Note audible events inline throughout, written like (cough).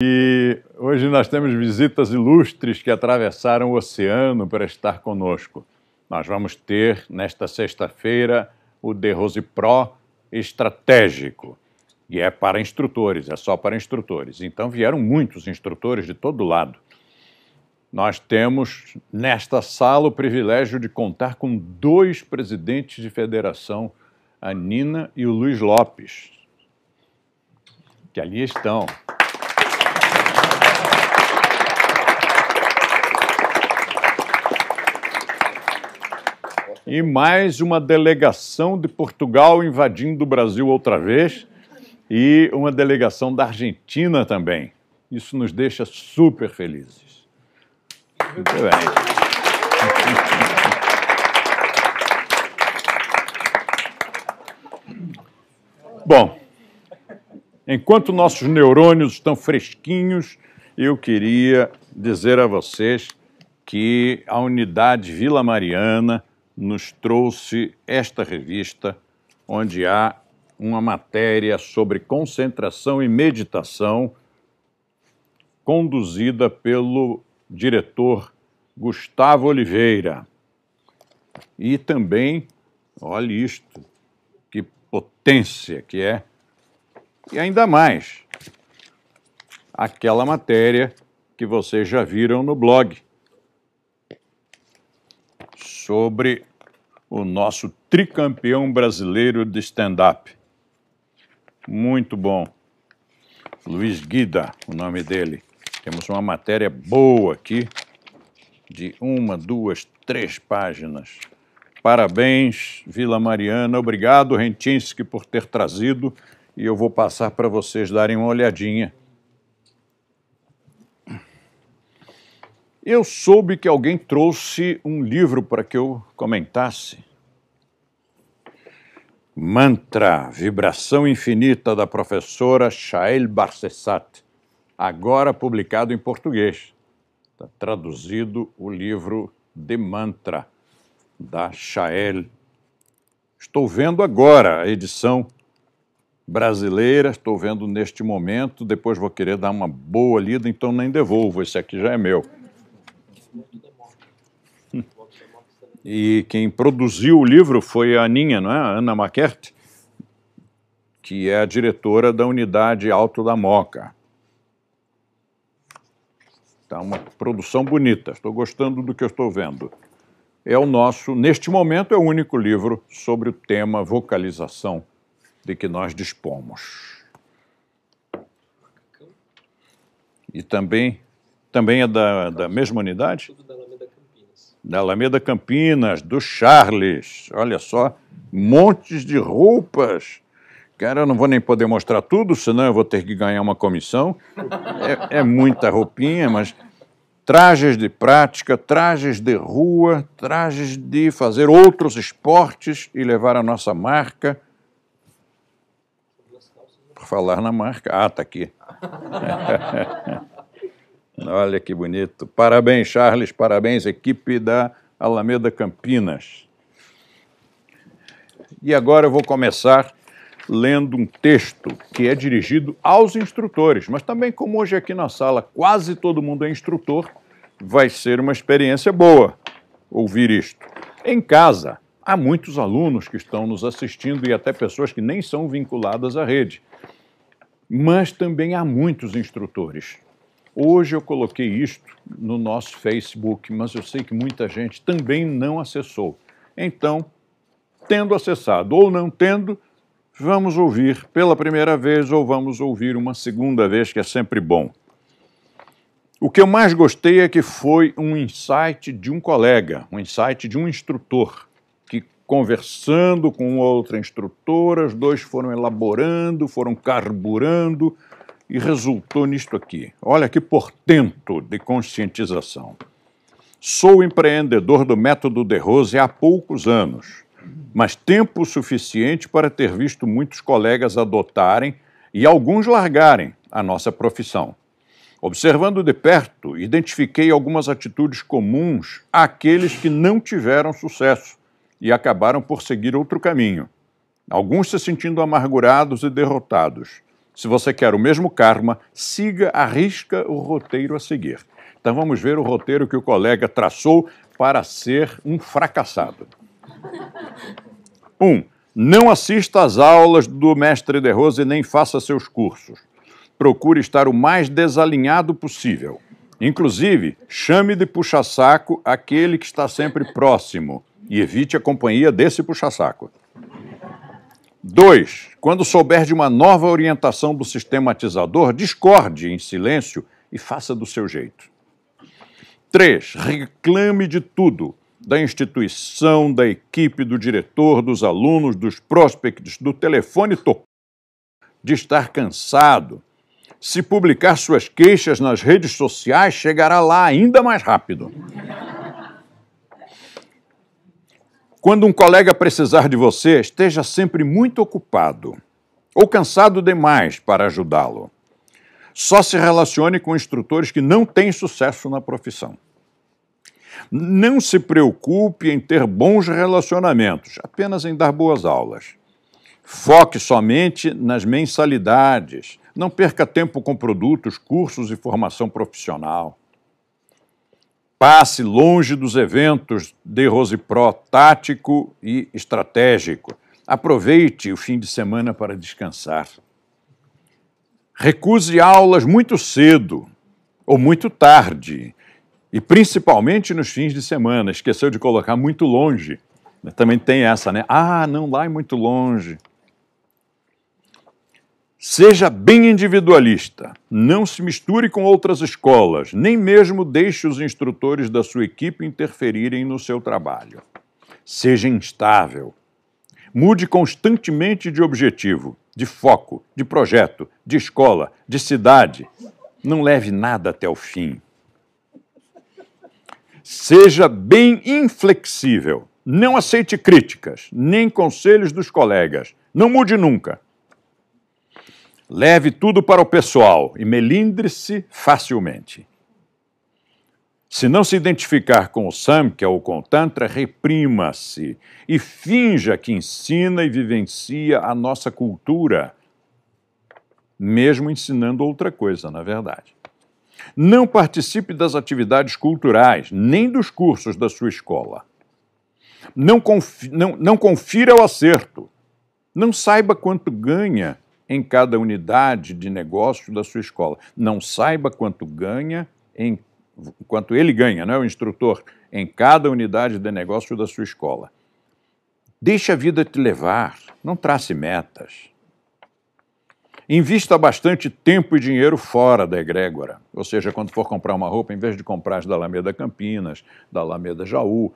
E hoje nós temos visitas ilustres que atravessaram o oceano para estar conosco. Nós vamos ter, nesta sexta-feira, o The Rose Pro Estratégico, e é para instrutores, é só para instrutores. Então vieram muitos instrutores de todo lado. Nós temos nesta sala o privilégio de contar com dois presidentes de federação, a Nina e o Luiz Lopes, que ali estão. E mais uma delegação de Portugal invadindo o Brasil outra vez e uma delegação da Argentina também. Isso nos deixa super felizes. Muito bem. (laughs) Bom, enquanto nossos neurônios estão fresquinhos, eu queria dizer a vocês que a unidade Vila Mariana nos trouxe esta revista, onde há uma matéria sobre concentração e meditação, conduzida pelo diretor Gustavo Oliveira. E também, olha isto, que potência que é, e ainda mais, aquela matéria que vocês já viram no blog sobre o nosso tricampeão brasileiro de stand-up. Muito bom. Luiz Guida, o nome dele. Temos uma matéria boa aqui, de uma, duas, três páginas. Parabéns, Vila Mariana. Obrigado, Rentinski, por ter trazido. E eu vou passar para vocês darem uma olhadinha. Eu soube que alguém trouxe um livro para que eu comentasse. Mantra, Vibração Infinita, da professora Shael Barcessat, agora publicado em português. Está traduzido o livro de Mantra, da Shael. Estou vendo agora a edição brasileira, estou vendo neste momento, depois vou querer dar uma boa lida, então nem devolvo, esse aqui já é meu. (laughs) E quem produziu o livro foi a Aninha, não é? Ana Maquert, que é a diretora da unidade Alto da Moca. Está uma produção bonita, estou gostando do que eu estou vendo. É o nosso, neste momento, é o único livro sobre o tema vocalização de que nós dispomos. E também também é da, da mesma unidade? Tudo da Alameda Campinas. Da Alameda Campinas, do Charles. Olha só, montes de roupas. Cara, eu não vou nem poder mostrar tudo, senão eu vou ter que ganhar uma comissão. É, é muita roupinha, mas trajes de prática, trajes de rua, trajes de fazer outros esportes e levar a nossa marca. Por falar na marca. Ah, tá aqui. (laughs) Olha que bonito. Parabéns, Charles, parabéns, equipe da Alameda Campinas. E agora eu vou começar lendo um texto que é dirigido aos instrutores, mas também, como hoje aqui na sala quase todo mundo é instrutor, vai ser uma experiência boa ouvir isto. Em casa, há muitos alunos que estão nos assistindo e até pessoas que nem são vinculadas à rede. Mas também há muitos instrutores. Hoje eu coloquei isto no nosso Facebook, mas eu sei que muita gente também não acessou. Então, tendo acessado ou não tendo, vamos ouvir pela primeira vez ou vamos ouvir uma segunda vez, que é sempre bom. O que eu mais gostei é que foi um insight de um colega, um insight de um instrutor, que conversando com outra instrutora, os dois foram elaborando, foram carburando e resultou nisto aqui. Olha que portento de conscientização. Sou empreendedor do método de Rose há poucos anos, mas tempo suficiente para ter visto muitos colegas adotarem e alguns largarem a nossa profissão. Observando de perto, identifiquei algumas atitudes comuns àqueles que não tiveram sucesso e acabaram por seguir outro caminho. Alguns se sentindo amargurados e derrotados, Se você quer o mesmo karma, siga à risca o roteiro a seguir. Então vamos ver o roteiro que o colega traçou para ser um fracassado. 1. Um, não assista às aulas do mestre De Rose nem faça seus cursos. Procure estar o mais desalinhado possível. Inclusive, chame de puxa-saco aquele que está sempre próximo e evite a companhia desse puxa-saco. 2. Quando souber de uma nova orientação do sistematizador, discorde em silêncio e faça do seu jeito. 3. Reclame de tudo, da instituição, da equipe, do diretor, dos alunos, dos prospects, do telefone tocado, de estar cansado. Se publicar suas queixas nas redes sociais, chegará lá ainda mais rápido. Quando um colega precisar de você, esteja sempre muito ocupado ou cansado demais para ajudá-lo. Só se relacione com instrutores que não têm sucesso na profissão. Não se preocupe em ter bons relacionamentos, apenas em dar boas aulas. Foque somente nas mensalidades. Não perca tempo com produtos, cursos e formação profissional. Passe longe dos eventos de Rose Pro tático e estratégico. Aproveite o fim de semana para descansar. Recuse aulas muito cedo ou muito tarde, e principalmente nos fins de semana. Esqueceu de colocar muito longe. Também tem essa, né? Ah, não, lá é muito longe. Seja bem individualista, não se misture com outras escolas, nem mesmo deixe os instrutores da sua equipe interferirem no seu trabalho. Seja instável. Mude constantemente de objetivo, de foco, de projeto, de escola, de cidade. Não leve nada até o fim. Seja bem inflexível. Não aceite críticas, nem conselhos dos colegas. Não mude nunca. Leve tudo para o pessoal e melindre-se facilmente. Se não se identificar com o Samkhya ou com o Tantra, reprima-se e finja que ensina e vivencia a nossa cultura, mesmo ensinando outra coisa, na verdade. Não participe das atividades culturais, nem dos cursos da sua escola. Não, confi não, não confira o acerto. Não saiba quanto ganha em cada unidade de negócio da sua escola. Não saiba quanto ganha em quanto ele ganha, não é o instrutor, em cada unidade de negócio da sua escola. Deixe a vida te levar, não trace metas. Invista bastante tempo e dinheiro fora da egrégora. Ou seja, quando for comprar uma roupa, em vez de comprar da Alameda Campinas, da Alameda Jaú,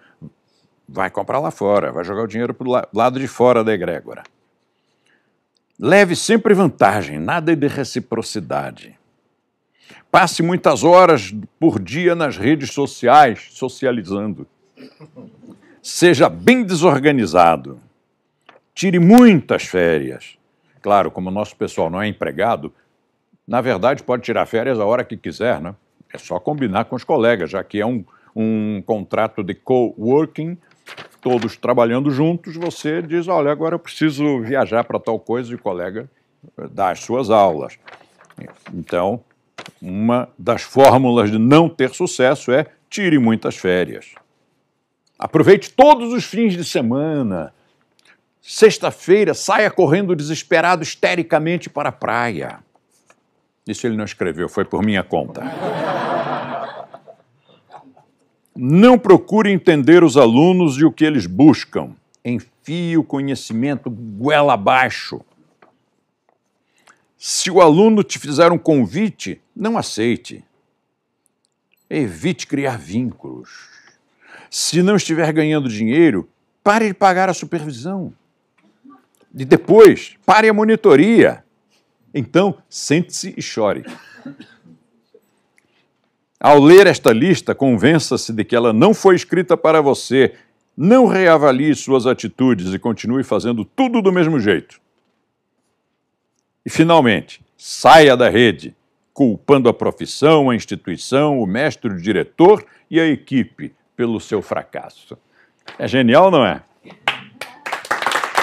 vai comprar lá fora, vai jogar o dinheiro para o lado de fora da egrégora. Leve sempre vantagem, nada de reciprocidade. Passe muitas horas por dia nas redes sociais, socializando. Seja bem desorganizado. Tire muitas férias. Claro, como o nosso pessoal não é empregado, na verdade pode tirar férias a hora que quiser, né? É só combinar com os colegas, já que é um, um contrato de co-working todos trabalhando juntos, você diz: olha, agora eu preciso viajar para tal coisa e o colega dá as suas aulas. Então, uma das fórmulas de não ter sucesso é tire muitas férias. Aproveite todos os fins de semana. Sexta-feira, saia correndo desesperado histericamente para a praia. Isso ele não escreveu, foi por minha conta. Não procure entender os alunos e o que eles buscam. Enfie o conhecimento goela abaixo. Se o aluno te fizer um convite, não aceite. Evite criar vínculos. Se não estiver ganhando dinheiro, pare de pagar a supervisão. E depois, pare a monitoria. Então, sente-se e chore. Ao ler esta lista, convença-se de que ela não foi escrita para você. Não reavalie suas atitudes e continue fazendo tudo do mesmo jeito. E, finalmente, saia da rede, culpando a profissão, a instituição, o mestre, o diretor e a equipe pelo seu fracasso. É genial, não é?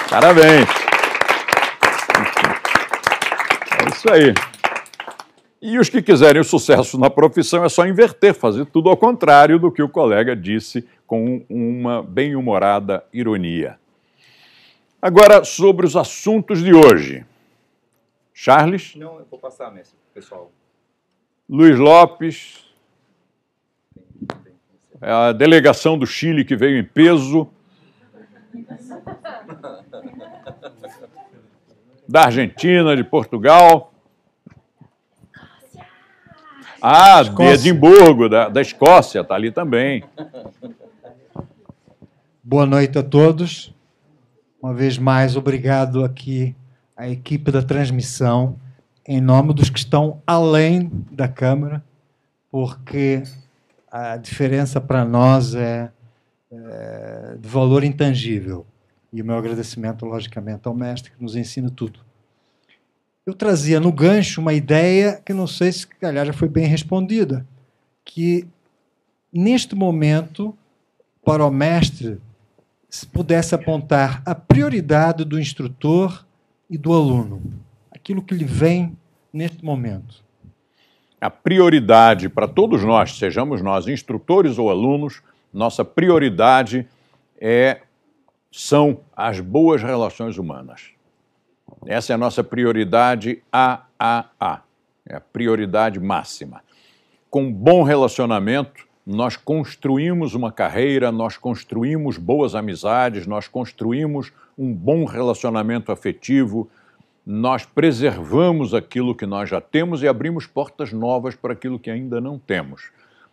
Parabéns! É Isso aí. E os que quiserem o sucesso na profissão é só inverter, fazer tudo ao contrário do que o colega disse com uma bem-humorada ironia. Agora, sobre os assuntos de hoje. Charles? Não, eu vou passar, mestre, pessoal. Luiz Lopes. A delegação do Chile que veio em peso. (laughs) Da Argentina, de Portugal. Ah, de Edimburgo, da, da Escócia, está ali também. Boa noite a todos. Uma vez mais, obrigado aqui à equipe da transmissão, em nome dos que estão além da Câmara, porque a diferença para nós é, é de valor intangível. E o meu agradecimento, logicamente, ao mestre que nos ensina tudo eu trazia no gancho uma ideia que não sei se, aliás, já foi bem respondida, que neste momento, para o mestre, se pudesse apontar a prioridade do instrutor e do aluno, aquilo que lhe vem neste momento. A prioridade para todos nós, sejamos nós instrutores ou alunos, nossa prioridade é são as boas relações humanas. Essa é a nossa prioridade AAA, é a prioridade máxima. Com bom relacionamento, nós construímos uma carreira, nós construímos boas amizades, nós construímos um bom relacionamento afetivo, nós preservamos aquilo que nós já temos e abrimos portas novas para aquilo que ainda não temos.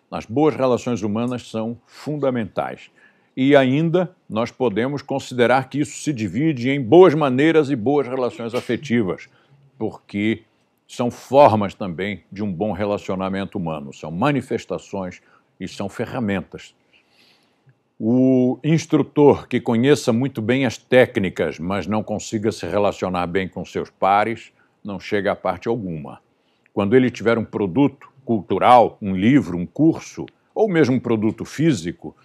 As boas relações humanas são fundamentais e ainda nós podemos considerar que isso se divide em boas maneiras e boas relações afetivas, porque são formas também de um bom relacionamento humano, são manifestações e são ferramentas. O instrutor que conheça muito bem as técnicas, mas não consiga se relacionar bem com seus pares, não chega a parte alguma. Quando ele tiver um produto cultural, um livro, um curso, ou mesmo um produto físico,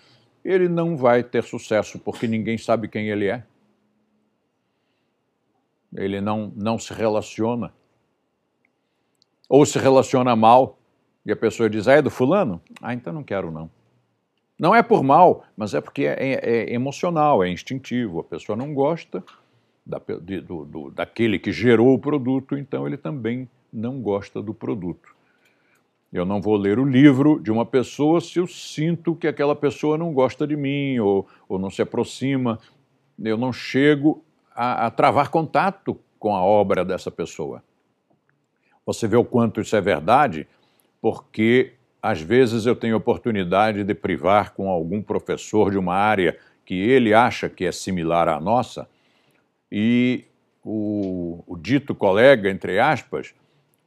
ele não vai ter sucesso porque ninguém sabe quem ele é. Ele não, não se relaciona. Ou se relaciona mal e a pessoa diz: Ah, é do fulano? Ah, então não quero não. Não é por mal, mas é porque é, é, é emocional, é instintivo. A pessoa não gosta da, de, do, do, daquele que gerou o produto, então ele também não gosta do produto. Eu não vou ler o livro de uma pessoa se eu sinto que aquela pessoa não gosta de mim ou, ou não se aproxima. Eu não chego a, a travar contato com a obra dessa pessoa. Você vê o quanto isso é verdade, porque às vezes eu tenho oportunidade de privar com algum professor de uma área que ele acha que é similar à nossa, e o, o dito colega, entre aspas,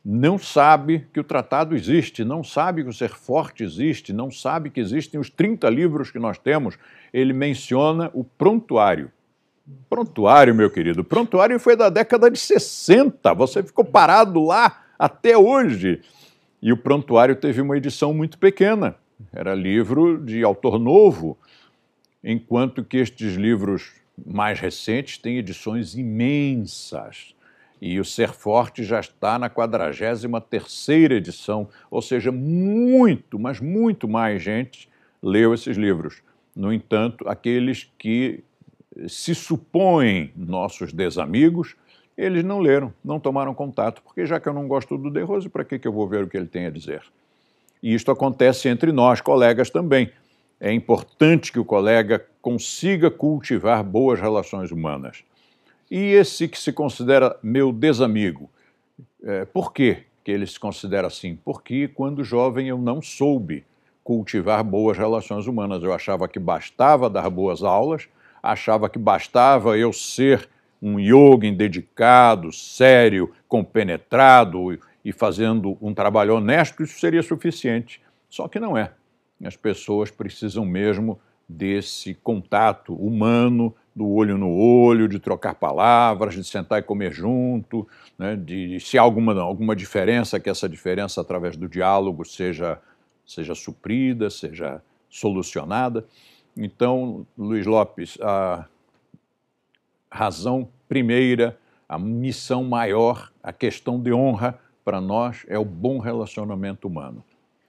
não sabe que o tratado existe, não sabe que o ser forte existe, não sabe que existem os 30 livros que nós temos. Ele menciona o prontuário. Prontuário, meu querido, prontuário foi da década de 60, você ficou parado lá até hoje. E o prontuário teve uma edição muito pequena, era livro de autor novo, enquanto que estes livros mais recentes têm edições imensas e o Ser Forte já está na 43ª edição, ou seja, muito, mas muito mais gente leu esses livros. No entanto, aqueles que se supõem nossos desamigos, eles não leram, não tomaram contato, porque já que eu não gosto do De Rose, para que, que eu vou ver o que ele tem a dizer? E isto acontece entre nós, colegas também. É importante que o colega consiga cultivar boas relações humanas. E esse que se considera meu desamigo, é, por quê que ele se considera assim? Porque quando jovem eu não soube cultivar boas relações humanas. Eu achava que bastava dar boas aulas, achava que bastava eu ser um yogin dedicado, sério, compenetrado e fazendo um trabalho honesto, isso seria suficiente. Só que não é. As pessoas precisam mesmo desse contato humano, do olho no olho, de trocar palavras, de sentar e comer junto, né, de se há alguma, alguma diferença, que essa diferença através do diálogo seja, seja suprida, seja solucionada. Então, Luiz Lopes, a razão primeira a missão maior, a questão de honra para nós é o bom relacionamento humano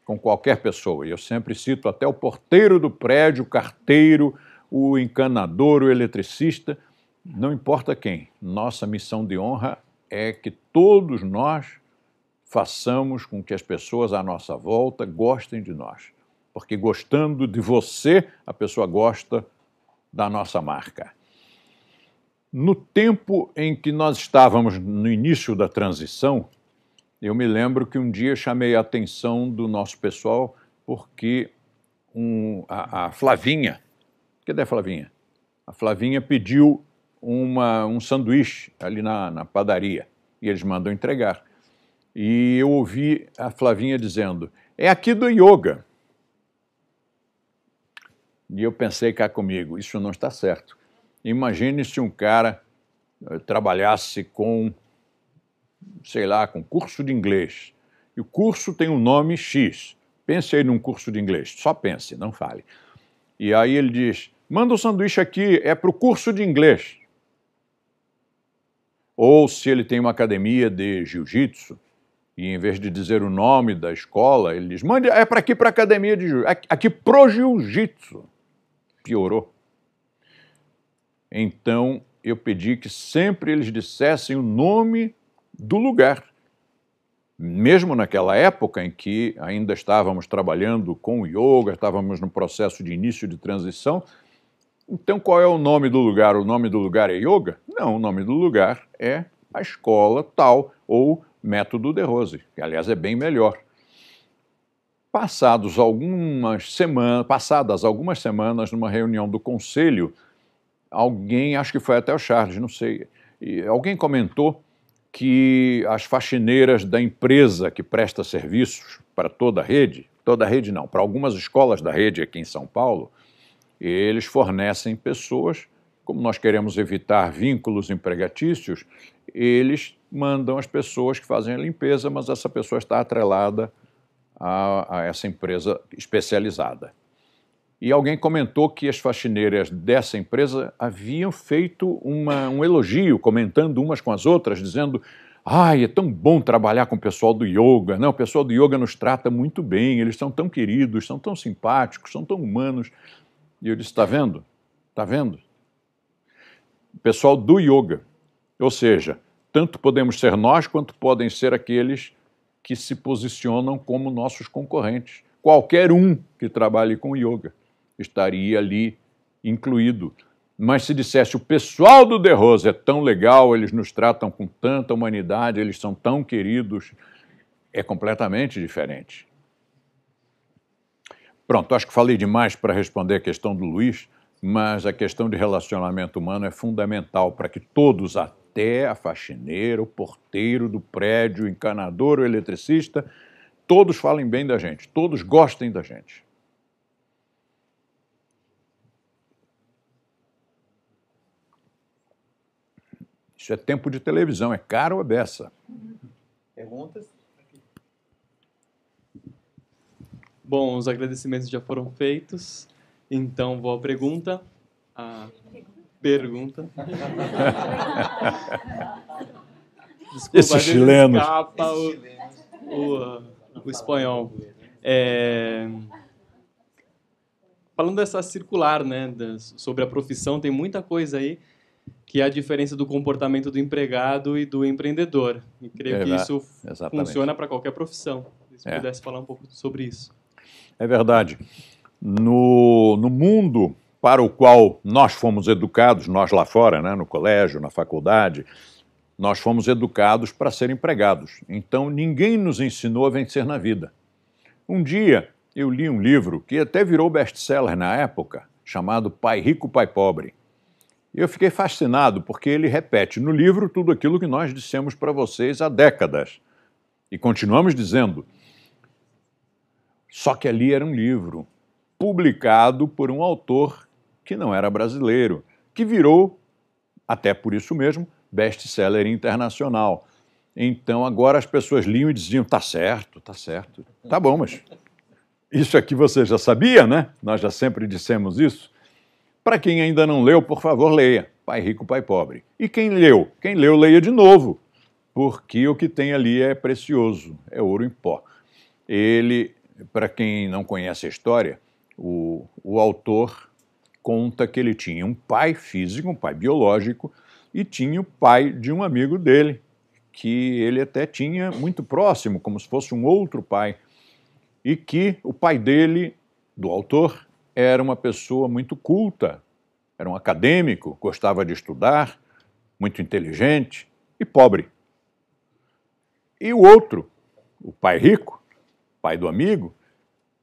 com qualquer pessoa. E eu sempre cito até o porteiro do prédio, o carteiro, o encanador, o eletricista, não importa quem. Nossa missão de honra é que todos nós façamos com que as pessoas à nossa volta gostem de nós. Porque gostando de você, a pessoa gosta da nossa marca. No tempo em que nós estávamos no início da transição, eu me lembro que um dia chamei a atenção do nosso pessoal porque um, a, a, Flavinha, cadê a Flavinha? A Flavinha pediu uma, um sanduíche ali na, na padaria e eles mandam entregar. E eu ouvi a Flavinha dizendo: é aqui do yoga. E eu pensei cá comigo: isso não está certo. Imagine se um cara eh, trabalhasse com, sei lá, com curso de inglês. E o curso tem um nome X. Pense aí num curso de inglês, só pense, não fale. E aí ele diz: manda o um sanduíche aqui, é para o curso de inglês. Ou se ele tem uma academia de jiu-jitsu, e em vez de dizer o nome da escola, ele diz: mande, é para aqui, para a academia de jiu-jitsu, aqui pro jiu-jitsu. Piorou. Então eu pedi que sempre eles dissessem o nome do lugar. Mesmo naquela época em que ainda estávamos trabalhando com o yoga, estávamos no processo de início de transição, então qual é o nome do lugar? O nome do lugar é yoga? Não, o nome do lugar é a escola tal ou método de Rose, que aliás é bem melhor. Passados algumas semanas, passadas algumas semanas numa reunião do conselho, alguém, acho que foi até o Charles, não sei, alguém comentou que as faxineiras da empresa que presta serviços para toda a rede, toda a rede não, para algumas escolas da rede aqui em São Paulo, eles fornecem pessoas, como nós queremos evitar vínculos empregatícios, eles mandam as pessoas que fazem a limpeza, mas essa pessoa está atrelada a, a essa empresa especializada. E alguém comentou que as faxineiras dessa empresa haviam feito uma, um elogio, comentando umas com as outras, dizendo: Ai, é tão bom trabalhar com o pessoal do yoga. Não, o pessoal do yoga nos trata muito bem, eles são tão queridos, são tão simpáticos, são tão humanos. E eu disse: Está vendo? Está vendo? O pessoal do yoga. Ou seja, tanto podemos ser nós quanto podem ser aqueles que se posicionam como nossos concorrentes. Qualquer um que trabalhe com yoga estaria ali incluído. Mas se dissesse o pessoal do The Rose é tão legal, eles nos tratam com tanta humanidade, eles são tão queridos, é completamente diferente. Pronto, acho que falei demais para responder a questão do Luiz, mas a questão de relacionamento humano é fundamental para que todos, até a faxineira, o porteiro do prédio, o encanador, o eletricista, todos falem bem da gente, todos gostem da gente. Isso é tempo de televisão, é caro ou é beça? Perguntas? Bom, os agradecimentos já foram feitos, então vou à pergunta. A pergunta. Desculpa, Esse chileno. Escapa o, o, o espanhol. É... Falando dessa circular, né, sobre a profissão, tem muita coisa aí que é a diferença do comportamento do empregado e do empreendedor. E creio é, que isso exatamente. funciona para qualquer profissão. Se é. pudesse falar um pouco sobre isso. É verdade. No, no mundo para o qual nós fomos educados, nós lá fora, né, no colégio, na faculdade, nós fomos educados para ser empregados. Então ninguém nos ensinou a vencer na vida. Um dia eu li um livro que até virou best-seller na época, chamado Pai Rico, Pai Pobre. E eu fiquei fascinado porque ele repete no livro tudo aquilo que nós dissemos para vocês há décadas. E continuamos dizendo. Só que ali era um livro publicado por um autor que não era brasileiro, que virou, até por isso mesmo, best-seller internacional. Então agora as pessoas liam e diziam: tá certo, tá certo. Tá bom, mas isso aqui você já sabia, né? Nós já sempre dissemos isso. Para quem ainda não leu, por favor, leia. Pai Rico, Pai Pobre. E quem leu? Quem leu, leia de novo, porque o que tem ali é precioso, é ouro em pó. Ele, para quem não conhece a história, o, o autor conta que ele tinha um pai físico, um pai biológico, e tinha o pai de um amigo dele, que ele até tinha muito próximo, como se fosse um outro pai, e que o pai dele, do autor, era uma pessoa muito culta, era um acadêmico, gostava de estudar, muito inteligente e pobre. E o outro, o pai rico, pai do amigo,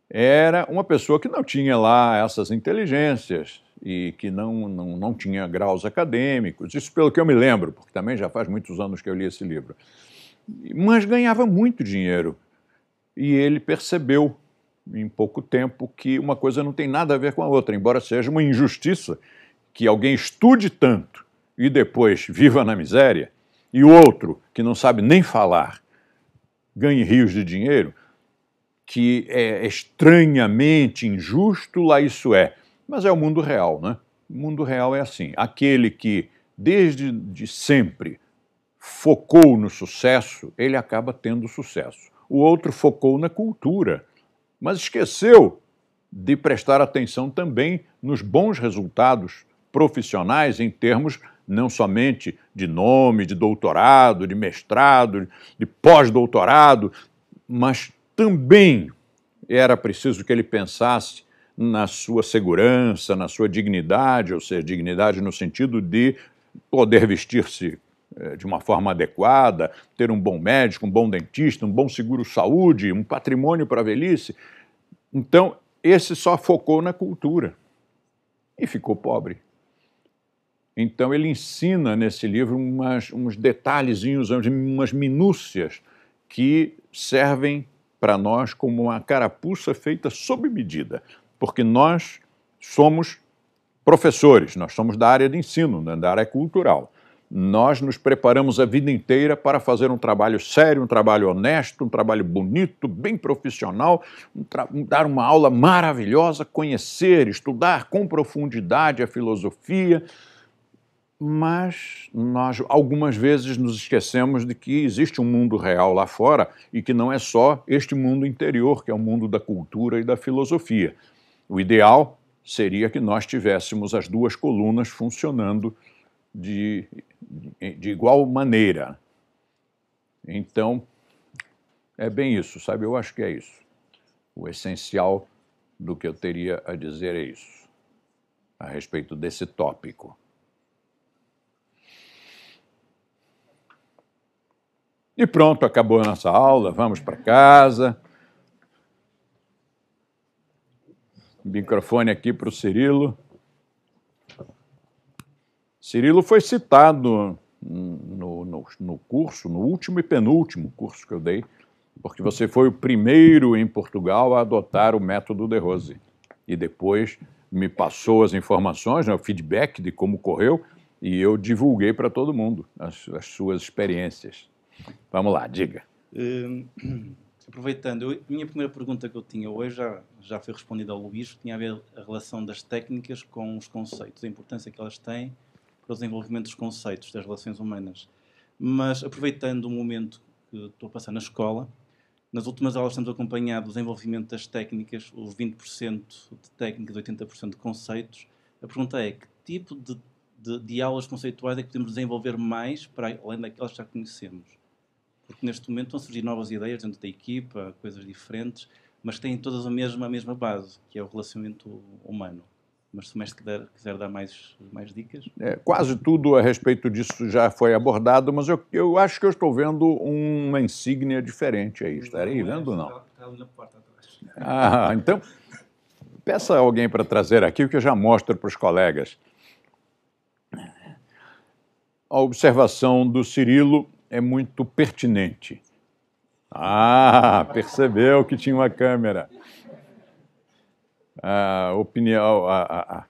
era uma pessoa que não tinha lá essas inteligências e que não, não, não tinha graus acadêmicos, isso pelo que eu me lembro, porque também já faz muitos anos que eu li esse livro. Mas ganhava muito dinheiro. E ele percebeu em pouco tempo que uma coisa não tem nada a ver com a outra, embora seja uma injustiça que alguém estude tanto e depois viva na miséria, e o outro, que não sabe nem falar, ganhe rios de dinheiro, que é estranhamente injusto, lá isso é. Mas é o mundo real, né? O mundo real é assim. Aquele que, desde de sempre, focou no sucesso, ele acaba tendo sucesso. O outro focou na cultura, mas esqueceu de prestar atenção também nos bons resultados profissionais em termos não somente de nome, de doutorado, de mestrado, de pós-doutorado, mas também era preciso que ele pensasse na sua segurança, na sua dignidade, ou seja, dignidade no sentido de poder vestir-se de uma forma adequada, ter um bom médico, um bom dentista, um bom seguro-saúde, um patrimônio para a velhice. Então, esse só focou na cultura e ficou pobre. Então, ele ensina nesse livro umas, uns detalhezinhos, umas minúcias que servem para nós como uma carapuça feita sob medida, porque nós somos professores, nós somos da área de ensino, né, da área cultural. Nós nos preparamos a vida inteira para fazer um trabalho sério, um trabalho honesto, um trabalho bonito, bem profissional, um dar uma aula maravilhosa, conhecer, estudar com profundidade a filosofia, mas nós algumas vezes nos esquecemos de que existe um mundo real lá fora e que não é só este mundo interior, que é o mundo da cultura e da filosofia. O ideal seria que nós tivéssemos as duas colunas funcionando de, de igual maneira. Então, é bem isso, sabe? Eu acho que é isso. O essencial do que eu teria a dizer é isso, a respeito desse tópico. E pronto, acabou a nossa aula, vamos para casa. Microfone aqui para o Cirilo. Cirilo foi citado no, no, no, curso, no último e penúltimo curso que eu dei, porque você foi o primeiro em Portugal a adotar o método de Rose. E depois me passou as informações, né, o feedback de como correu, e eu divulguei para todo mundo as, as suas experiências. Vamos lá, diga. Uh, aproveitando, a minha primeira pergunta que eu tinha hoje já, já foi respondida ao Luís, tinha a ver a relação das técnicas com os conceitos, a importância que elas têm para o desenvolvimento dos conceitos das relações humanas. Mas aproveitando o momento que estou a passar na escola, nas últimas aulas temos acompanhado o desenvolvimento das técnicas, os 20% de técnicas, 80% de conceitos. A pergunta é, que tipo de, de, de aulas conceituais é que podemos desenvolver mais, para além daquelas que já conhecemos? porque neste momento estão a surgir novas ideias dentro da equipa, coisas diferentes, mas têm todas a mesma, a mesma base, que é o relacionamento humano. Mas se o mestre quiser, quiser dar mais, mais dicas. É, quase tudo a respeito disso já foi abordado, mas eu, eu acho que eu estou vendo uma insígnia diferente aí. Estarei vendo ou não? Está ali na porta atrás. Ah, então peça alguém para trazer aqui, o que eu já mostro para os colegas. A observação do Cirilo é muito pertinente. Ah, percebeu que tinha uma câmera. A opinião, a, a,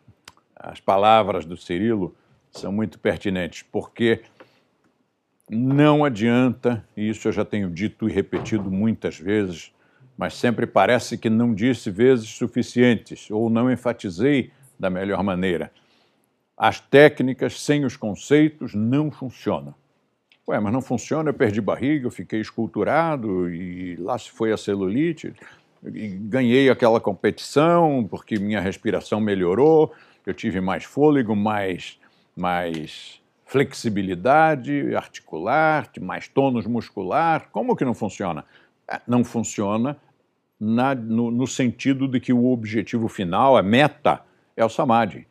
as palavras do Cirilo são muito pertinentes, porque não adianta, e isso eu já tenho dito e repetido muitas vezes, mas sempre parece que não disse vezes suficientes, ou não enfatizei da melhor maneira. As técnicas sem os conceitos não funcionam. Ué, mas não funciona, eu perdi barriga, eu fiquei esculturado e lá se foi a celulite. Ganhei aquela competição porque minha respiração melhorou, eu tive mais fôlego, mais, mais flexibilidade articular, mais tônus muscular. Como que não funciona? É, não funciona na, no, no sentido de que o objetivo final, a meta, é o samadhi.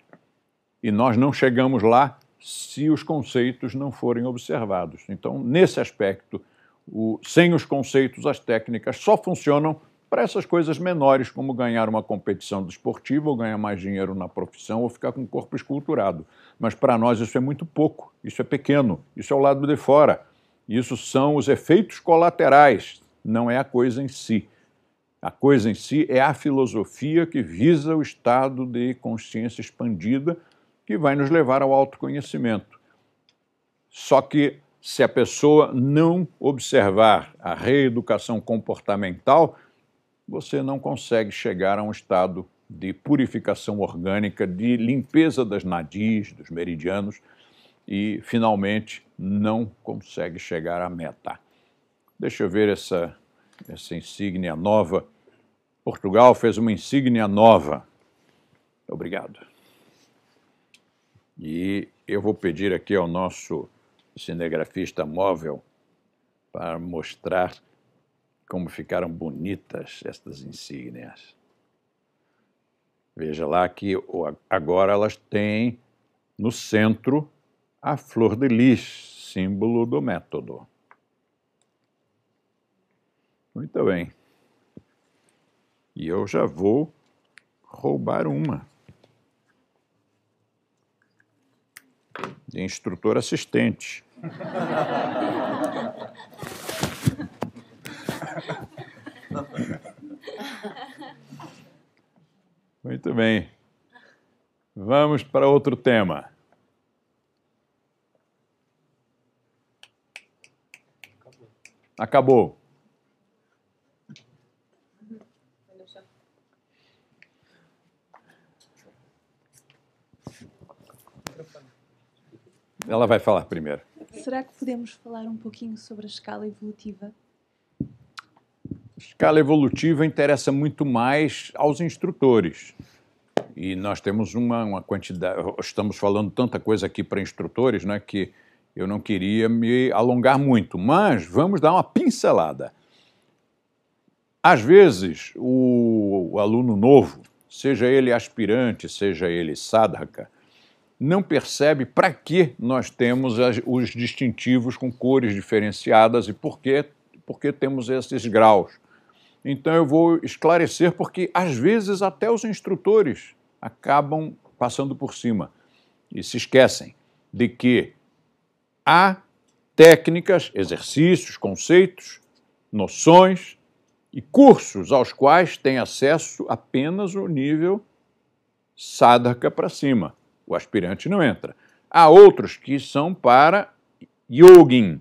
E nós não chegamos lá se os conceitos não forem observados. Então, nesse aspecto, o, sem os conceitos, as técnicas só funcionam para essas coisas menores, como ganhar uma competição desportiva, ou ganhar mais dinheiro na profissão, ou ficar com o corpo esculturado. Mas para nós isso é muito pouco, isso é pequeno, isso é o lado de fora. Isso são os efeitos colaterais, não é a coisa em si. A coisa em si é a filosofia que visa o estado de consciência expandida que vai nos levar ao autoconhecimento. Só que se a pessoa não observar a reeducação comportamental, você não consegue chegar a um estado de purificação orgânica, de limpeza das nadis, dos meridianos e, finalmente, não consegue chegar à meta. Deixa eu ver essa, essa insígnia nova. Portugal fez uma insígnia nova. Obrigado. E eu vou pedir aqui ao nosso cinegrafista móvel para mostrar como ficaram bonitas estas insígnias. Veja lá que agora elas têm no centro a flor de lis, símbolo do método. Muito bem. E eu já vou roubar uma. de instrutor assistente. (laughs) (laughs) Muito bem. Vamos para outro tema. Acabou. Ela vai falar primeiro. Será que podemos falar um pouquinho sobre a escala evolutiva? Escala evolutiva interessa muito mais aos instrutores. E nós temos uma, uma quantidade, estamos falando tanta coisa aqui para instrutores, né, que eu não queria me alongar muito, mas vamos dar uma pincelada. Às vezes, o, o aluno novo, seja ele aspirante, seja ele sadhaka, não percebe para que nós temos as, os distintivos com cores diferenciadas e por que, por que temos esses graus. Então eu vou esclarecer porque às vezes até os instrutores acabam passando por cima e se esquecem de que há técnicas, exercícios, conceitos, noções e cursos aos quais tem acesso apenas o nível sadhaka para cima o aspirante não entra. Há outros que são para yogin,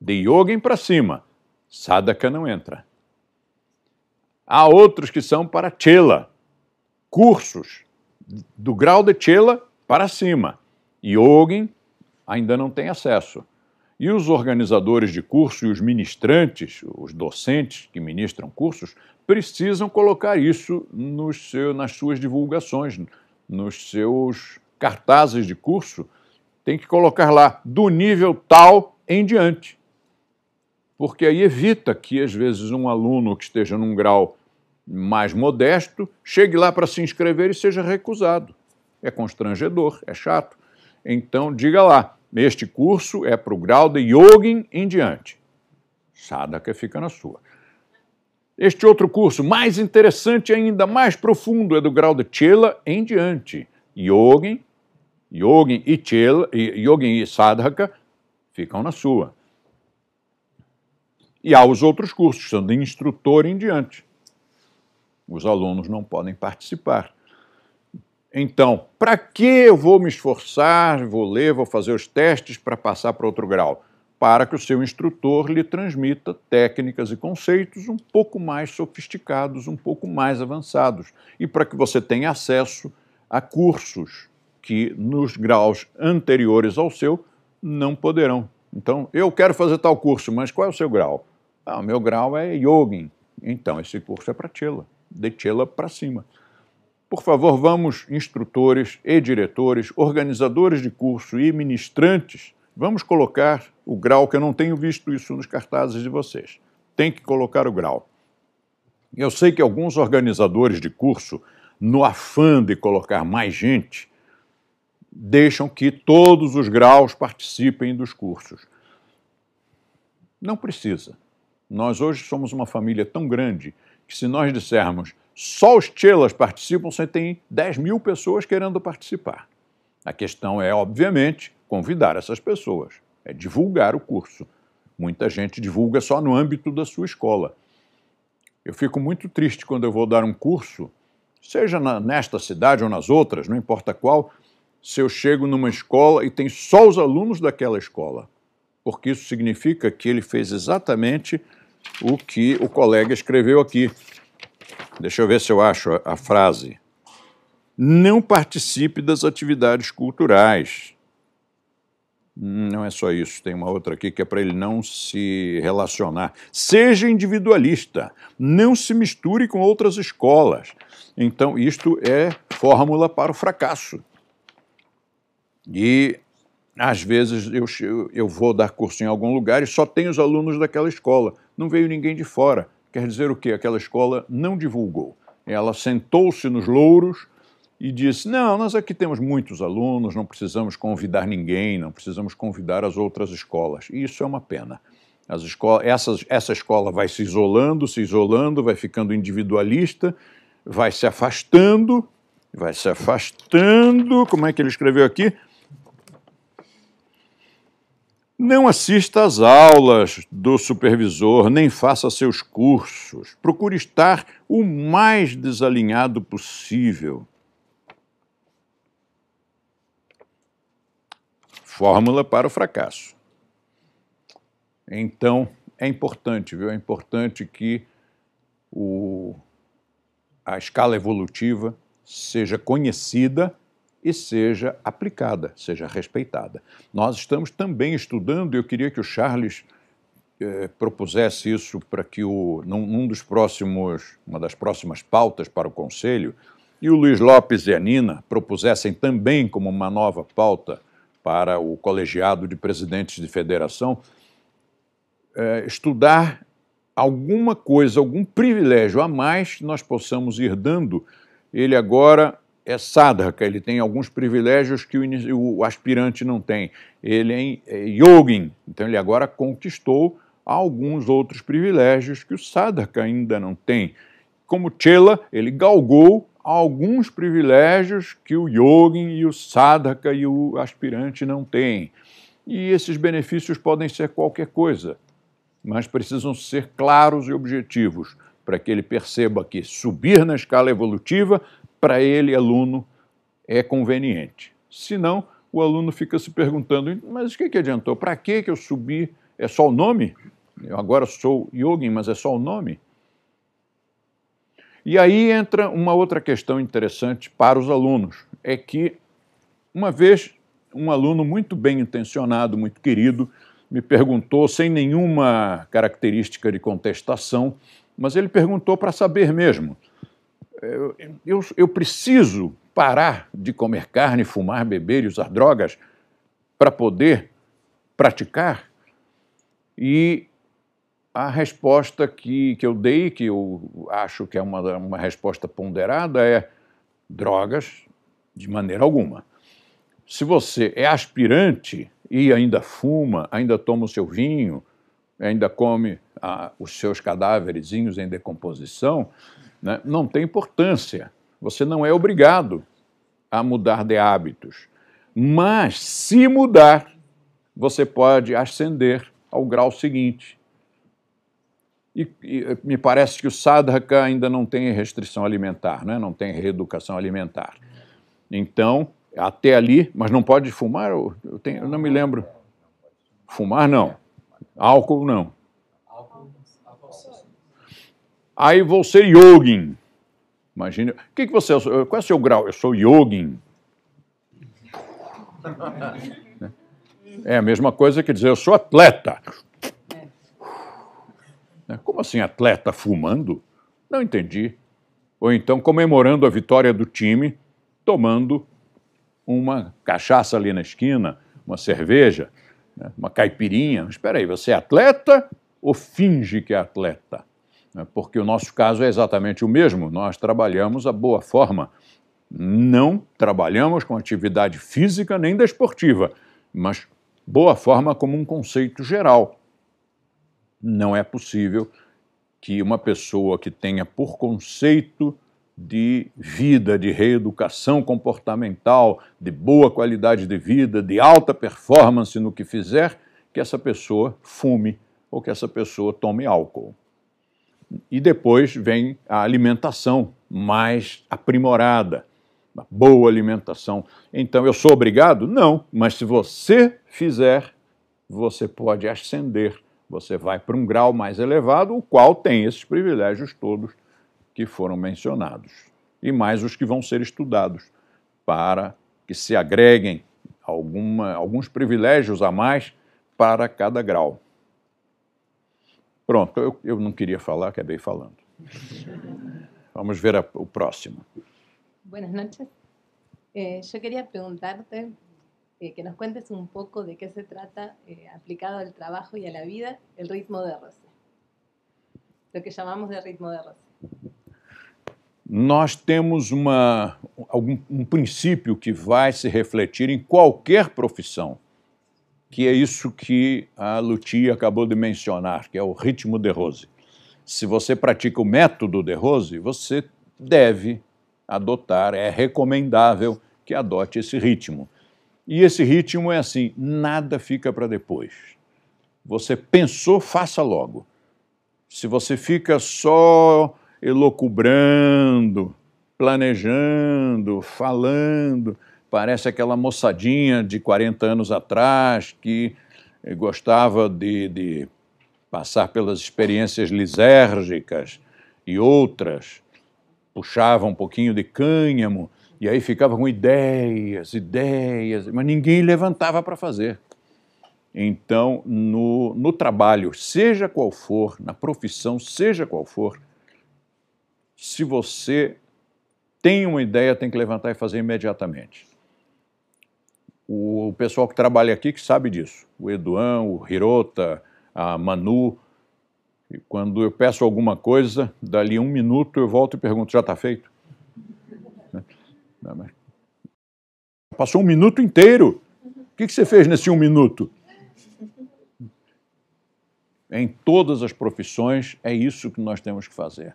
de yogin para cima, sadhaka não entra. Há outros que são para chela, cursos do grau de chela para cima. Yogin ainda não tem acesso. E os organizadores de curso e os ministrantes, os docentes que ministram cursos, precisam colocar isso seu, nas suas divulgações, nos seus cartazes de curso, tem que colocar lá do nível tal em diante. Porque aí evita que, às vezes, um aluno que esteja num grau mais modesto chegue lá para se inscrever e seja recusado. É constrangedor, é chato. Então, diga lá, este curso é para o grau de Yogin em diante. Sadaka fica na sua. Este outro curso, mais interessante ainda, mais profundo, é do grau de Chela em diante. Yogin Yogin e Chela, Yogin e Sadhaka ficam na sua. E há os outros cursos, são de instrutor em diante. Os alunos não podem participar. Então, para que eu vou me esforçar, vou ler, vou fazer os testes para passar para outro grau? Para que o seu instrutor lhe transmita técnicas e conceitos um pouco mais sofisticados, um pouco mais avançados, e para que você tenha acesso a cursos que nos graus anteriores ao seu não poderão. Então, eu quero fazer tal curso, mas qual é o seu grau? Ah, o meu grau é Yogin. Então, esse curso é para Chela, de Chela para cima. Por favor, vamos, instrutores e diretores, organizadores de curso e ministrantes, vamos colocar o grau, que eu não tenho visto isso nos cartazes de vocês. Tem que colocar o grau. Eu sei que alguns organizadores de curso, no afã de colocar mais gente, deixam que todos os graus participem dos cursos. Não precisa. Nós hoje somos uma família tão grande que se nós dissermos só os chelas participam, você tem 10 mil pessoas querendo participar. A questão é, obviamente, convidar essas pessoas, é divulgar o curso. Muita gente divulga só no âmbito da sua escola. Eu fico muito triste quando eu vou dar um curso, seja na, nesta cidade ou nas outras, não importa qual, se eu chego numa escola e tem só os alunos daquela escola, porque isso significa que ele fez exatamente o que o colega escreveu aqui. Deixa eu ver se eu acho a, a frase. Não participe das atividades culturais. Não é só isso, tem uma outra aqui que é para ele não se relacionar. Seja individualista, não se misture com outras escolas. Então, isto é fórmula para o fracasso. E às vezes eu, eu vou dar curso em algum lugar e só tem os alunos daquela escola. Não veio ninguém de fora. Quer dizer o quê? Aquela escola não divulgou. Ela sentou-se nos louros e disse: Não, nós aqui temos muitos alunos, não precisamos convidar ninguém, não precisamos convidar as outras escolas. E isso é uma pena. As escolas, essas, essa escola vai se isolando, se isolando, vai ficando individualista, vai se afastando, vai se afastando. Como é que ele escreveu aqui? Não assista às aulas do supervisor, nem faça seus cursos. Procure estar o mais desalinhado possível. Fórmula para o fracasso. Então, é importante, viu? É importante que o, a escala evolutiva seja conhecida e seja aplicada, seja respeitada. Nós estamos também estudando, eu queria que o Charles eh, propusesse isso para que o, num, num, dos próximos, uma das próximas pautas para o Conselho, e o Luiz Lopes e a Nina propusessem também como uma nova pauta para o colegiado de presidentes de federação, eh, estudar alguma coisa, algum privilégio a mais que nós possamos ir dando. Ele agora é sadhaka, ele tem alguns privilégios que o, o aspirante não tem. Ele é, é yogin, então ele agora conquistou alguns outros privilégios que o sadhaka ainda não tem. Como chela, ele galgou alguns privilégios que o yogin e o sadhaka e o aspirante não têm. E esses benefícios podem ser qualquer coisa, mas precisam ser claros e objetivos para que ele perceba que subir na escala evolutiva para ele, aluno, é conveniente. Se não, o aluno fica se perguntando: mas o que, que adiantou? Para que eu subi? É só o nome? Eu agora sou yogin, mas é só o nome? E aí entra uma outra questão interessante para os alunos: é que, uma vez, um aluno muito bem intencionado, muito querido, me perguntou, sem nenhuma característica de contestação, mas ele perguntou para saber mesmo eu, eu, preciso parar de comer carne, fumar, beber e usar drogas para poder praticar? E a resposta que, que eu dei, que eu acho que é uma, uma resposta ponderada, é drogas de maneira alguma. Se você é aspirante e ainda fuma, ainda toma o seu vinho, ainda come ah, os seus cadáveres em decomposição, né, não tem importância. Você não é obrigado a mudar de hábitos. Mas, se mudar, você pode ascender ao grau seguinte. E, e, me parece que o sadhaka ainda não tem restrição alimentar, né? não tem reeducação alimentar. Então, até ali, mas não pode fumar? Eu, tenho, eu não me lembro. Fumar, não. Álcool, não. Aí vou ser yogin. Imagina. O que, que você é? Qual é o seu grau? Eu sou yogin. É a mesma coisa que dizer eu sou atleta. É. Como assim atleta fumando? Não entendi. Ou então comemorando a vitória do time, tomando uma cachaça ali na esquina, uma cerveja, né? uma caipirinha. Espera aí, você é atleta ou finge que é atleta? Né? Porque o nosso caso é exatamente o mesmo. Nós trabalhamos a boa forma. Não trabalhamos com atividade física nem desportiva, mas boa forma como um conceito geral. Não é possível que uma pessoa que tenha por conceito de vida, de reeducação comportamental, de boa qualidade de vida, de alta performance no que fizer, que essa pessoa fume ou que essa pessoa tome álcool. E depois vem a alimentação mais aprimorada, uma boa alimentação. Então eu sou obrigado? Não, mas se você fizer, você pode ascender, você vai para um grau mais elevado, o qual tem esses privilégios todos que foram mencionados, e mais os que vão ser estudados, para que se agreguem alguma, alguns privilégios a mais para cada grau. Pronto, eu, eu não queria falar, acabei falando. Vamos ver a, o próximo. Buenas noches. Eh, yo quería preguntarte eh, que nos cuentes un poco de qué se trata, eh, aplicado al trabajo y a la vida, el ritmo de roce. Lo que llamamos de ritmo de roce. nós temos uma, algum, um princípio que vai se refletir em qualquer profissão, que é isso que a Lutia acabou de mencionar, que é o ritmo de Rose. Se você pratica o método de Rose, você deve adotar, é recomendável que adote esse ritmo. E esse ritmo é assim: nada fica para depois. Você pensou, faça logo. Se você fica só elocubrando, planejando, falando. Parece aquela moçadinha de 40 anos atrás que eh, gostava de, de passar pelas experiências lisérgicas e outras, puxava um pouquinho de cânhamo e aí ficava com ideias, ideias, mas ninguém levantava para fazer. Então, no, no trabalho, seja qual for, na profissão, seja qual for, se você tem uma ideia, tem que levantar e fazer imediatamente. O pessoal que trabalha aqui que sabe disso, o Eduan, o Hirota, a Manu, quando eu peço alguma coisa, dali um minuto eu volto e pergunto, já está feito? Passou um minuto inteiro. O que você fez nesse um minuto? Em todas as profissões, é isso que nós temos que fazer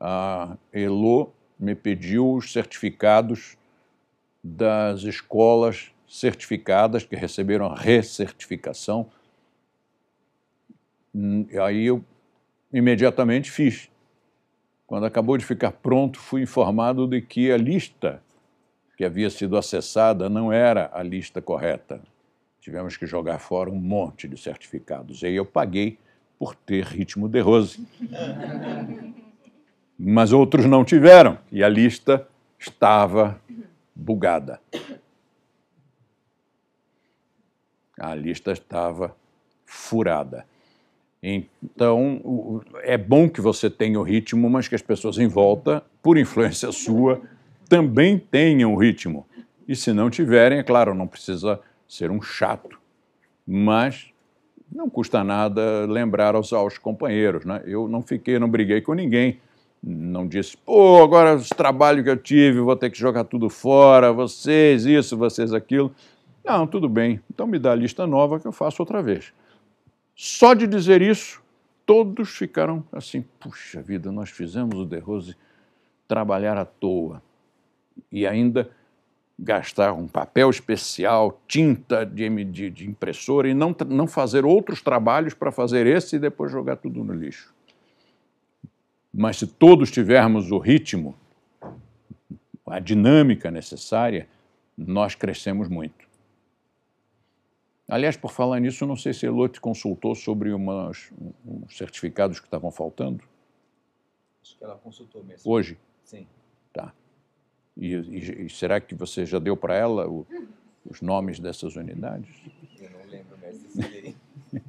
a Elo me pediu os certificados das escolas certificadas que receberam a recertificação. E aí eu imediatamente fiz. Quando acabou de ficar pronto, fui informado de que a lista que havia sido acessada não era a lista correta. Tivemos que jogar fora um monte de certificados. E aí eu paguei por ter ritmo de rose. (laughs) mas outros não tiveram, e a lista estava bugada. A lista estava furada. Então, é bom que você tenha o ritmo, mas que as pessoas em volta, por influência sua, também tenham o ritmo. E se não tiverem, é claro, não precisa ser um chato, mas não custa nada lembrar aos, aos companheiros. Né? Eu não fiquei, não briguei com ninguém não disse, pô, agora os trabalhos que eu tive, vou ter que jogar tudo fora, vocês isso, vocês aquilo. Não, tudo bem, então me dá a lista nova que eu faço outra vez. Só de dizer isso, todos ficaram assim, puxa vida, nós fizemos o De Rose trabalhar à toa. E ainda gastar um papel especial, tinta de, de, de impressora e não, não fazer outros trabalhos para fazer esse e depois jogar tudo no lixo. Mas se todos tivermos o ritmo, a dinâmica necessária, nós crescemos muito. Aliás, por falar nisso, não sei se a Elô te consultou sobre umas, uns certificados que estavam faltando. Acho que ela consultou mesmo. Hoje? Sim. Tá. E, e, e, será que você já deu para ela o, os nomes dessas unidades? Eu não lembro, mestre. (laughs)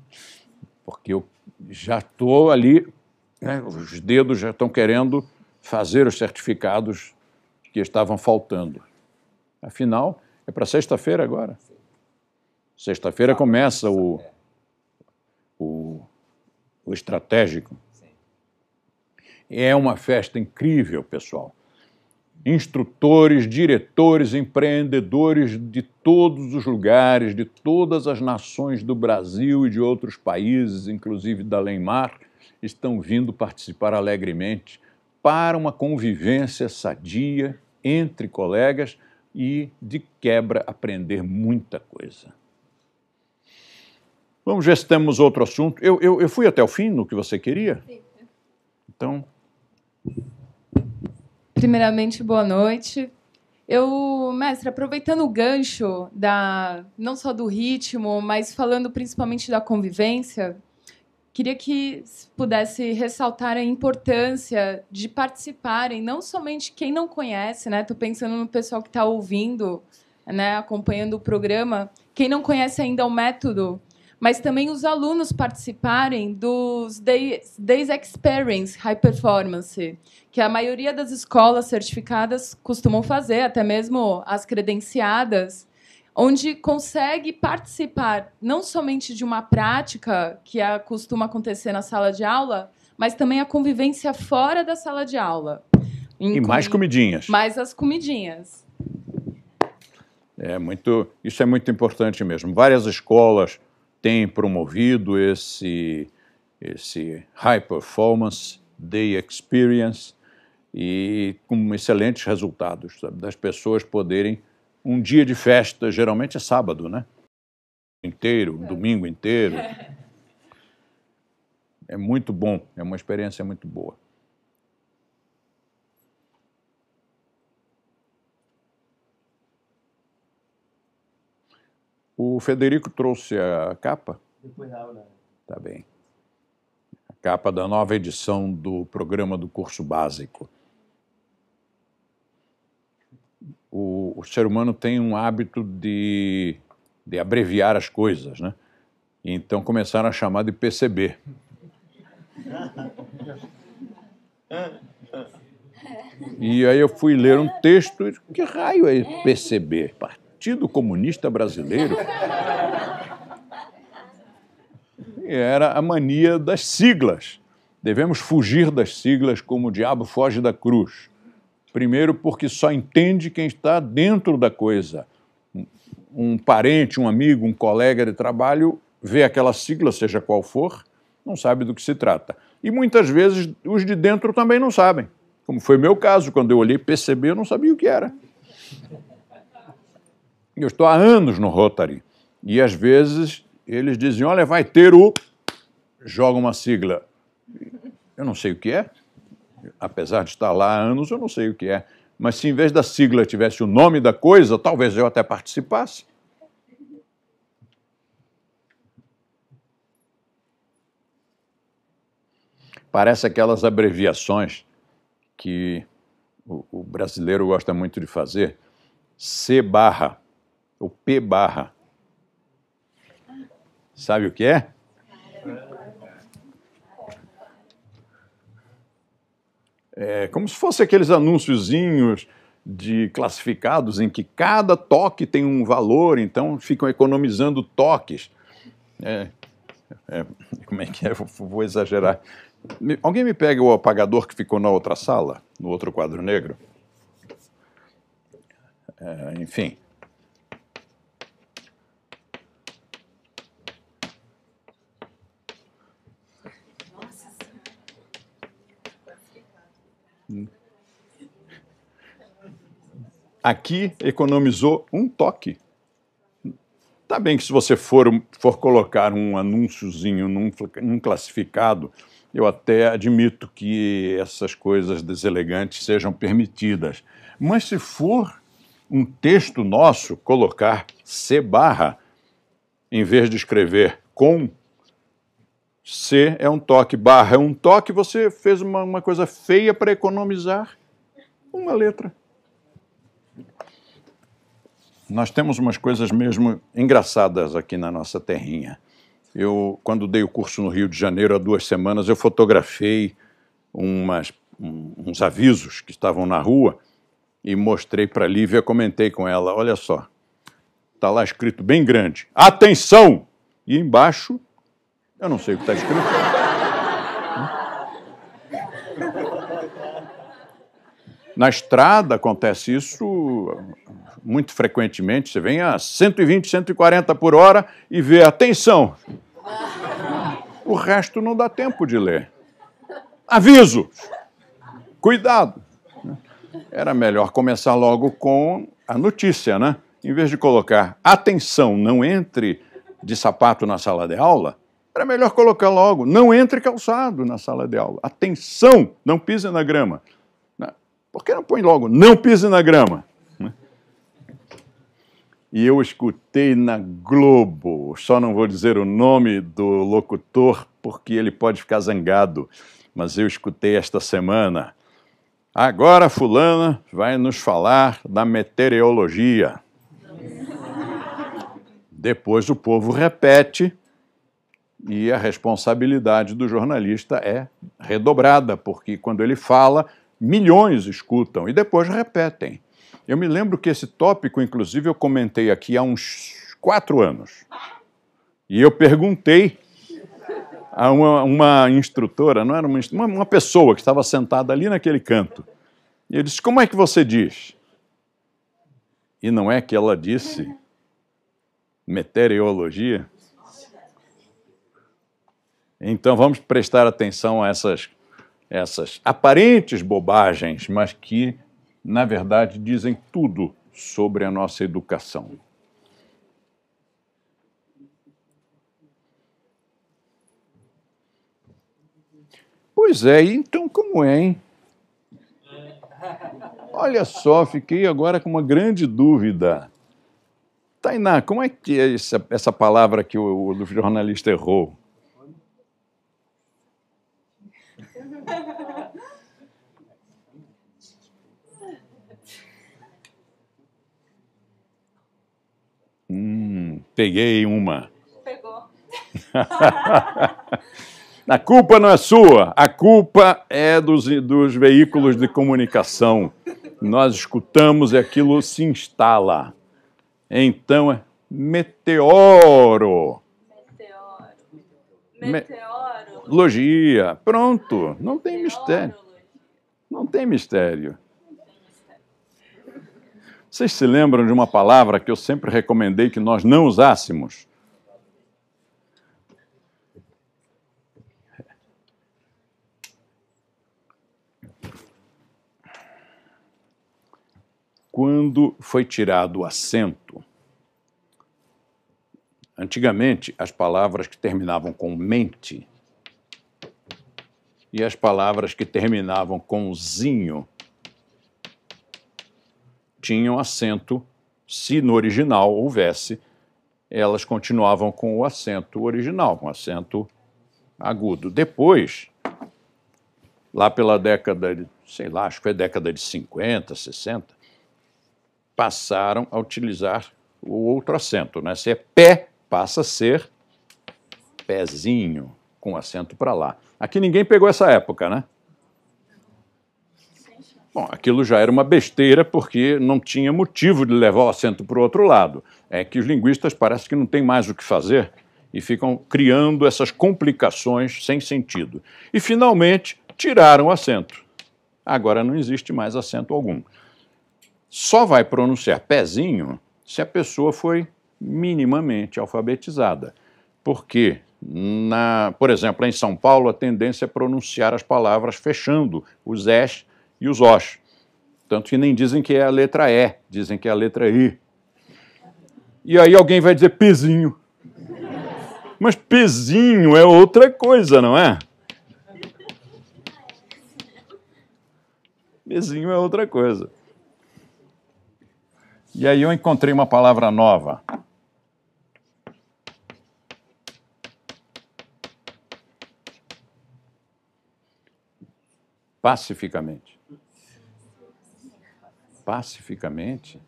Porque eu já estou ali, né, os dedos já estão querendo fazer os certificados que estavam faltando. Afinal, é para sexta-feira agora. Sexta-feira começa o, o, o estratégico. É uma festa incrível, pessoal. Instrutores, diretores, empreendedores de todos os lugares, de todas as nações do Brasil e de outros países, inclusive da Leimar, estão vindo participar alegremente para uma convivência sadia entre colegas e, de quebra, aprender muita coisa. Vamos ver se temos outro assunto. Eu, eu, eu fui até o fim no que você queria? Sim. Então. Primeiramente, boa noite. Eu, mestre, aproveitando o gancho da não só do ritmo, mas falando principalmente da convivência, queria que pudesse ressaltar a importância de participarem, não somente quem não conhece, né? Estou pensando no pessoal que está ouvindo, né, acompanhando o programa, quem não conhece ainda o método, mas também os alunos participarem dos Days, Days Experience High Performance, que a maioria das escolas certificadas costumam fazer, até mesmo as credenciadas onde consegue participar não somente de uma prática que costuma acontecer na sala de aula, mas também a convivência fora da sala de aula. E mais comidinhas. Mais as comidinhas. É muito, isso é muito importante mesmo. Várias escolas têm promovido esse esse high performance day experience e com excelentes resultados, sabe? das pessoas poderem um dia de festa, geralmente é sábado, né? Inteiro, um domingo inteiro. (laughs) É muito bom, é uma experiência muito boa. O Federico trouxe a capa? Depois da aula. Tá bem. A capa da nova edição do programa do curso básico. O, o ser humano tem um hábito de, de abreviar as coisas, né? Então começaram a chamar de PCB. (laughs) E aí eu fui ler um texto, e que raio é PCB? Partido Comunista Brasileiro? E era a mania das siglas. Devemos fugir das siglas como o diabo foge da cruz. Primeiro, porque só entende quem está dentro da coisa. Um parente, um amigo, um colega de trabalho vê aquela sigla, seja qual for, não sabe do que se trata. E muitas vezes os de dentro também não sabem. Como foi meu caso, quando eu olhei PCB, eu não sabia o que era. Eu estou há anos no Rotary. E às vezes eles dizem: olha, vai ter o. Joga uma sigla. Eu não sei o que é apesar de estar lá há anos, eu não sei o que é. Mas se em vez da sigla tivesse o nome da coisa, talvez eu até participasse. Parece aquelas abreviações que o, o brasileiro gosta muito de fazer. C barra, ou P barra. Sabe o que é? É, como se fosse aqueles anúnciozinhos de classificados em que cada toque tem um valor, então ficam economizando toques. É, é, como é que é? Vou, vou exagerar. Alguém me pega o apagador que ficou na outra sala, no outro quadro negro? É, enfim. Aqui economizou um toque. Tá bem que se você for, for colocar um anúnciozinho num, num classificado, eu até admito que essas coisas deselegantes sejam permitidas. Mas se for um texto nosso, colocar C barra, em vez de escrever com, C é um toque, barra é um toque, você fez uma, uma coisa feia para economizar uma letra. Nós temos umas coisas mesmo engraçadas aqui na nossa terrinha. Eu, quando dei o curso no Rio de Janeiro há duas semanas, eu fotografei umas, um, uns avisos que estavam na rua e mostrei para a Lívia, comentei com ela, olha só, está lá escrito bem grande, atenção! E embaixo, eu não sei o que está escrito. Na estrada acontece isso muito frequentemente. Você vem a 120, 140 por hora e vê, atenção! O resto não dá tempo de ler. Aviso! Cuidado! Era melhor começar logo com a notícia, né? Em vez de colocar atenção, não entre de sapato na sala de aula, era melhor colocar logo não entre calçado na sala de aula. Atenção, não pise na grama. Por que não põe logo não pise na grama? E eu escutei na Globo, só não vou dizer o nome do locutor porque ele pode ficar zangado, mas eu escutei esta semana Agora fulana vai nos falar da meteorologia. Depois o povo repete e a responsabilidade do jornalista é redobrada, porque quando ele fala, milhões escutam e depois repetem. Eu me lembro que esse tópico, inclusive, eu comentei aqui há uns quatro anos. E eu perguntei a uma, uma instrutora, não era uma, uma pessoa que estava sentada ali naquele canto. E ele disse: Como é que você diz? E não é que ela disse meteorologia? Então vamos prestar atenção a essas, essas aparentes bobagens, mas que, na verdade, dizem tudo sobre a nossa educação. Pois é, então como é, hein? Olha só, fiquei agora com uma grande dúvida. Tainá, como é que é essa, essa palavra que o, o jornalista errou? Hum, peguei uma. Pegou. (laughs) A culpa não é sua, a culpa é dos, dos veículos de comunicação. Nós escutamos e aquilo se instala. Então é meteoro. Meteoro. Meteoro. Logia. Pronto. Não tem mistério. Não tem mistério. Vocês se lembram de uma palavra que eu sempre recomendei que nós não usássemos? quando foi tirado o acento, antigamente as palavras que terminavam com mente e as palavras que terminavam com zinho tinham acento, se no original houvesse, elas continuavam com o acento original, com acento agudo. Depois, lá pela década de, sei lá, acho que foi década de 50, 60, passaram a utilizar o outro acento. Né? Se é pé, passa a ser pezinho, com acento para lá. Aqui ninguém pegou essa época, né? Bom, aquilo já era uma besteira porque não tinha motivo de levar o acento para o outro lado. É que os linguistas parece que não têm mais o que fazer e ficam criando essas complicações sem sentido. E finalmente tiraram o acento. Agora não existe mais acento algum só vai pronunciar pezinho se a pessoa foi minimamente alfabetizada. Porque, na, por exemplo, em São Paulo, a tendência é pronunciar as palavras fechando os S e os Os. Tanto que nem dizem que é a letra E, dizem que é a letra I. E aí alguém vai dizer pezinho. Mas pezinho é outra coisa, não é? Pezinho é outra coisa. E aí eu encontrei uma palavra nova. Pacificamente. Pacificamente?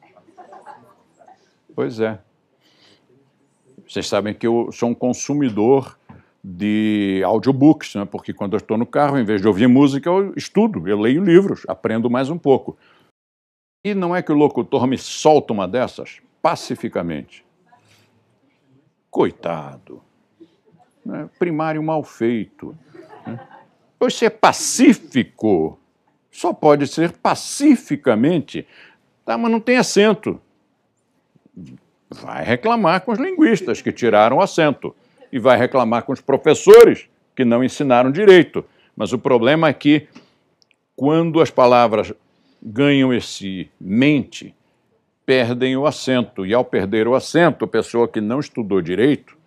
Pois é. Vocês sabem que eu sou um consumidor de audiobooks, né? porque quando eu estou no carro, em vez de ouvir música, eu estudo, eu leio livros, aprendo mais um pouco. E não é que o locutor me solta uma dessas pacificamente. Coitado. Né? Primário mal feito. Né? Se é pacífico, só pode ser pacificamente. Tá, mas não tem acento. Vai reclamar com os linguistas que tiraram o acento. E vai reclamar com os professores que não ensinaram direito. Mas o problema é que, quando as palavras ganham esse mente, perdem o acento. E ao perder o acento, a pessoa que não estudou direito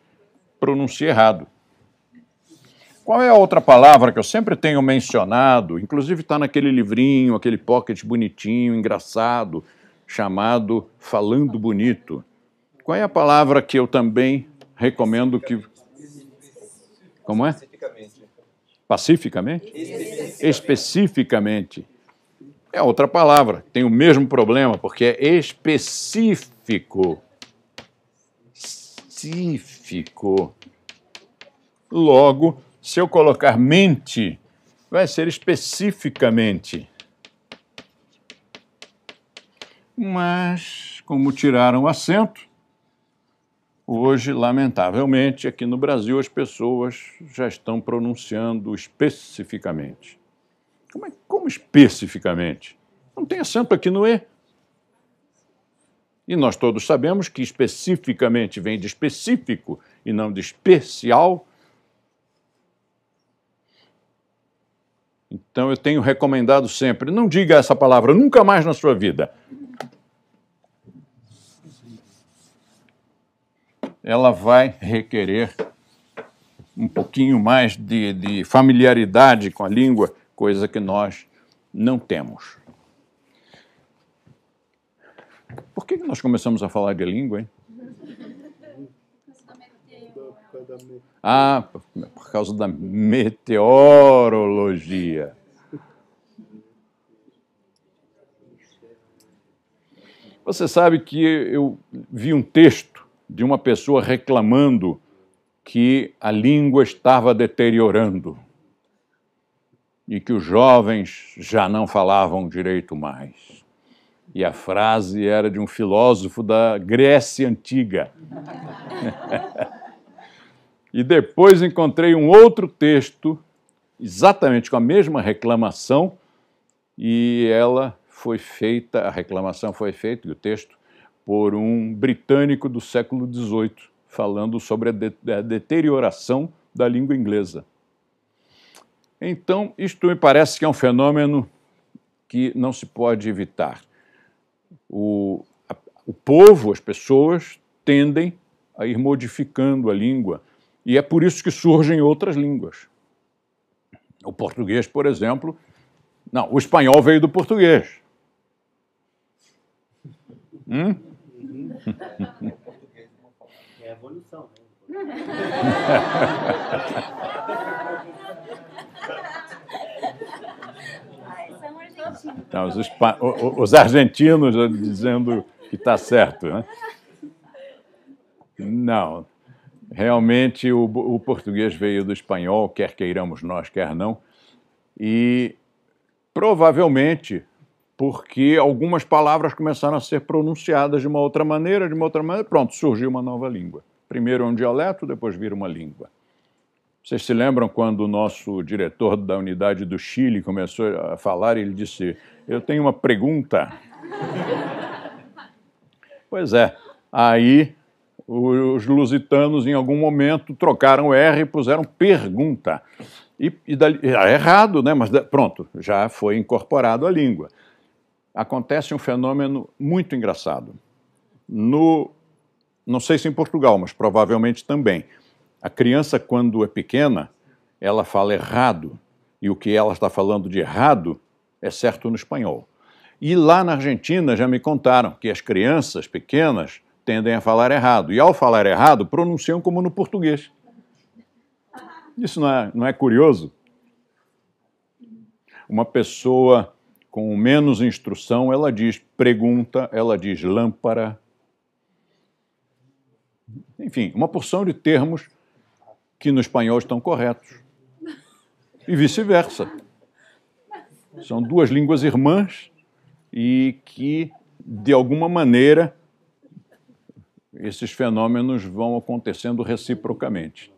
pronuncia errado. Qual é a outra palavra que eu sempre tenho mencionado? Inclusive está naquele livrinho, aquele pocket bonitinho, engraçado, chamado Falando Bonito. Qual é a palavra que eu também recomendo que. Como é? Pacificamente. Especificamente? Especificamente. É outra palavra, tem o mesmo problema, porque é específico. Específico. Logo, se eu colocar mente, vai ser especificamente. Mas, como tiraram o acento, hoje, lamentavelmente, aqui no Brasil as pessoas já estão pronunciando especificamente. Como, é, como especificamente? Não tem acento aqui no E. E nós todos sabemos que especificamente vem de específico e não de especial. Então eu tenho recomendado sempre: não diga essa palavra nunca mais na sua vida. Ela vai requerer um pouquinho mais de, de familiaridade com a língua coisa que nós não temos. Por que nós começamos a falar de língua, hein? Ah, por causa da meteorologia. Você sabe que eu vi um texto de uma pessoa reclamando que a língua estava deteriorando e que os jovens já não falavam direito mais. E a frase era de um filósofo da Grécia Antiga. (laughs) e depois encontrei um outro texto, exatamente com a mesma reclamação, e ela foi feita, a reclamação foi feita, e o texto, por um britânico do século XVIII, falando sobre a, de, a deterioração da língua inglesa. Então, isto me parece que é um fenômeno que não se pode evitar. O, a, o povo, as pessoas, tendem a ir modificando a língua, e é por isso que surgem outras línguas. O português, por exemplo, não, o espanhol veio do português. Hum? É a evolução. Né? Então, os, os, argentinos dizendo que está certo. Né? Não, realmente o, o, português veio do espanhol, quer queiramos nós, quer não, e provavelmente porque algumas palavras começaram a ser pronunciadas de uma outra maneira, de uma outra maneira, pronto, surgiu uma nova língua. Primeiro um dialeto, depois vira uma língua. Vocês se lembram quando o nosso diretor da unidade do Chile começou a falar? Ele disse: Eu tenho uma pergunta. (laughs) pois é, aí os lusitanos, em algum momento, trocaram R e puseram pergunta. E, e dali, é errado, né? mas pronto, já foi incorporado à língua. Acontece um fenômeno muito engraçado. No, não sei se em Portugal, mas provavelmente também a criança, quando é pequena, ela fala errado, e o que ela está falando de errado é certo no espanhol. E lá na Argentina já me contaram que as crianças pequenas tendem a falar errado, e ao falar errado, pronunciam como no português. Isso não é, não é curioso? Uma pessoa com menos instrução, ela diz pergunta, ela diz lâmpada. Enfim, uma porção de termos que no espanhol estão corretos. E vice-versa. São duas línguas irmãs e que, de alguma maneira, esses fenômenos vão acontecendo reciprocamente.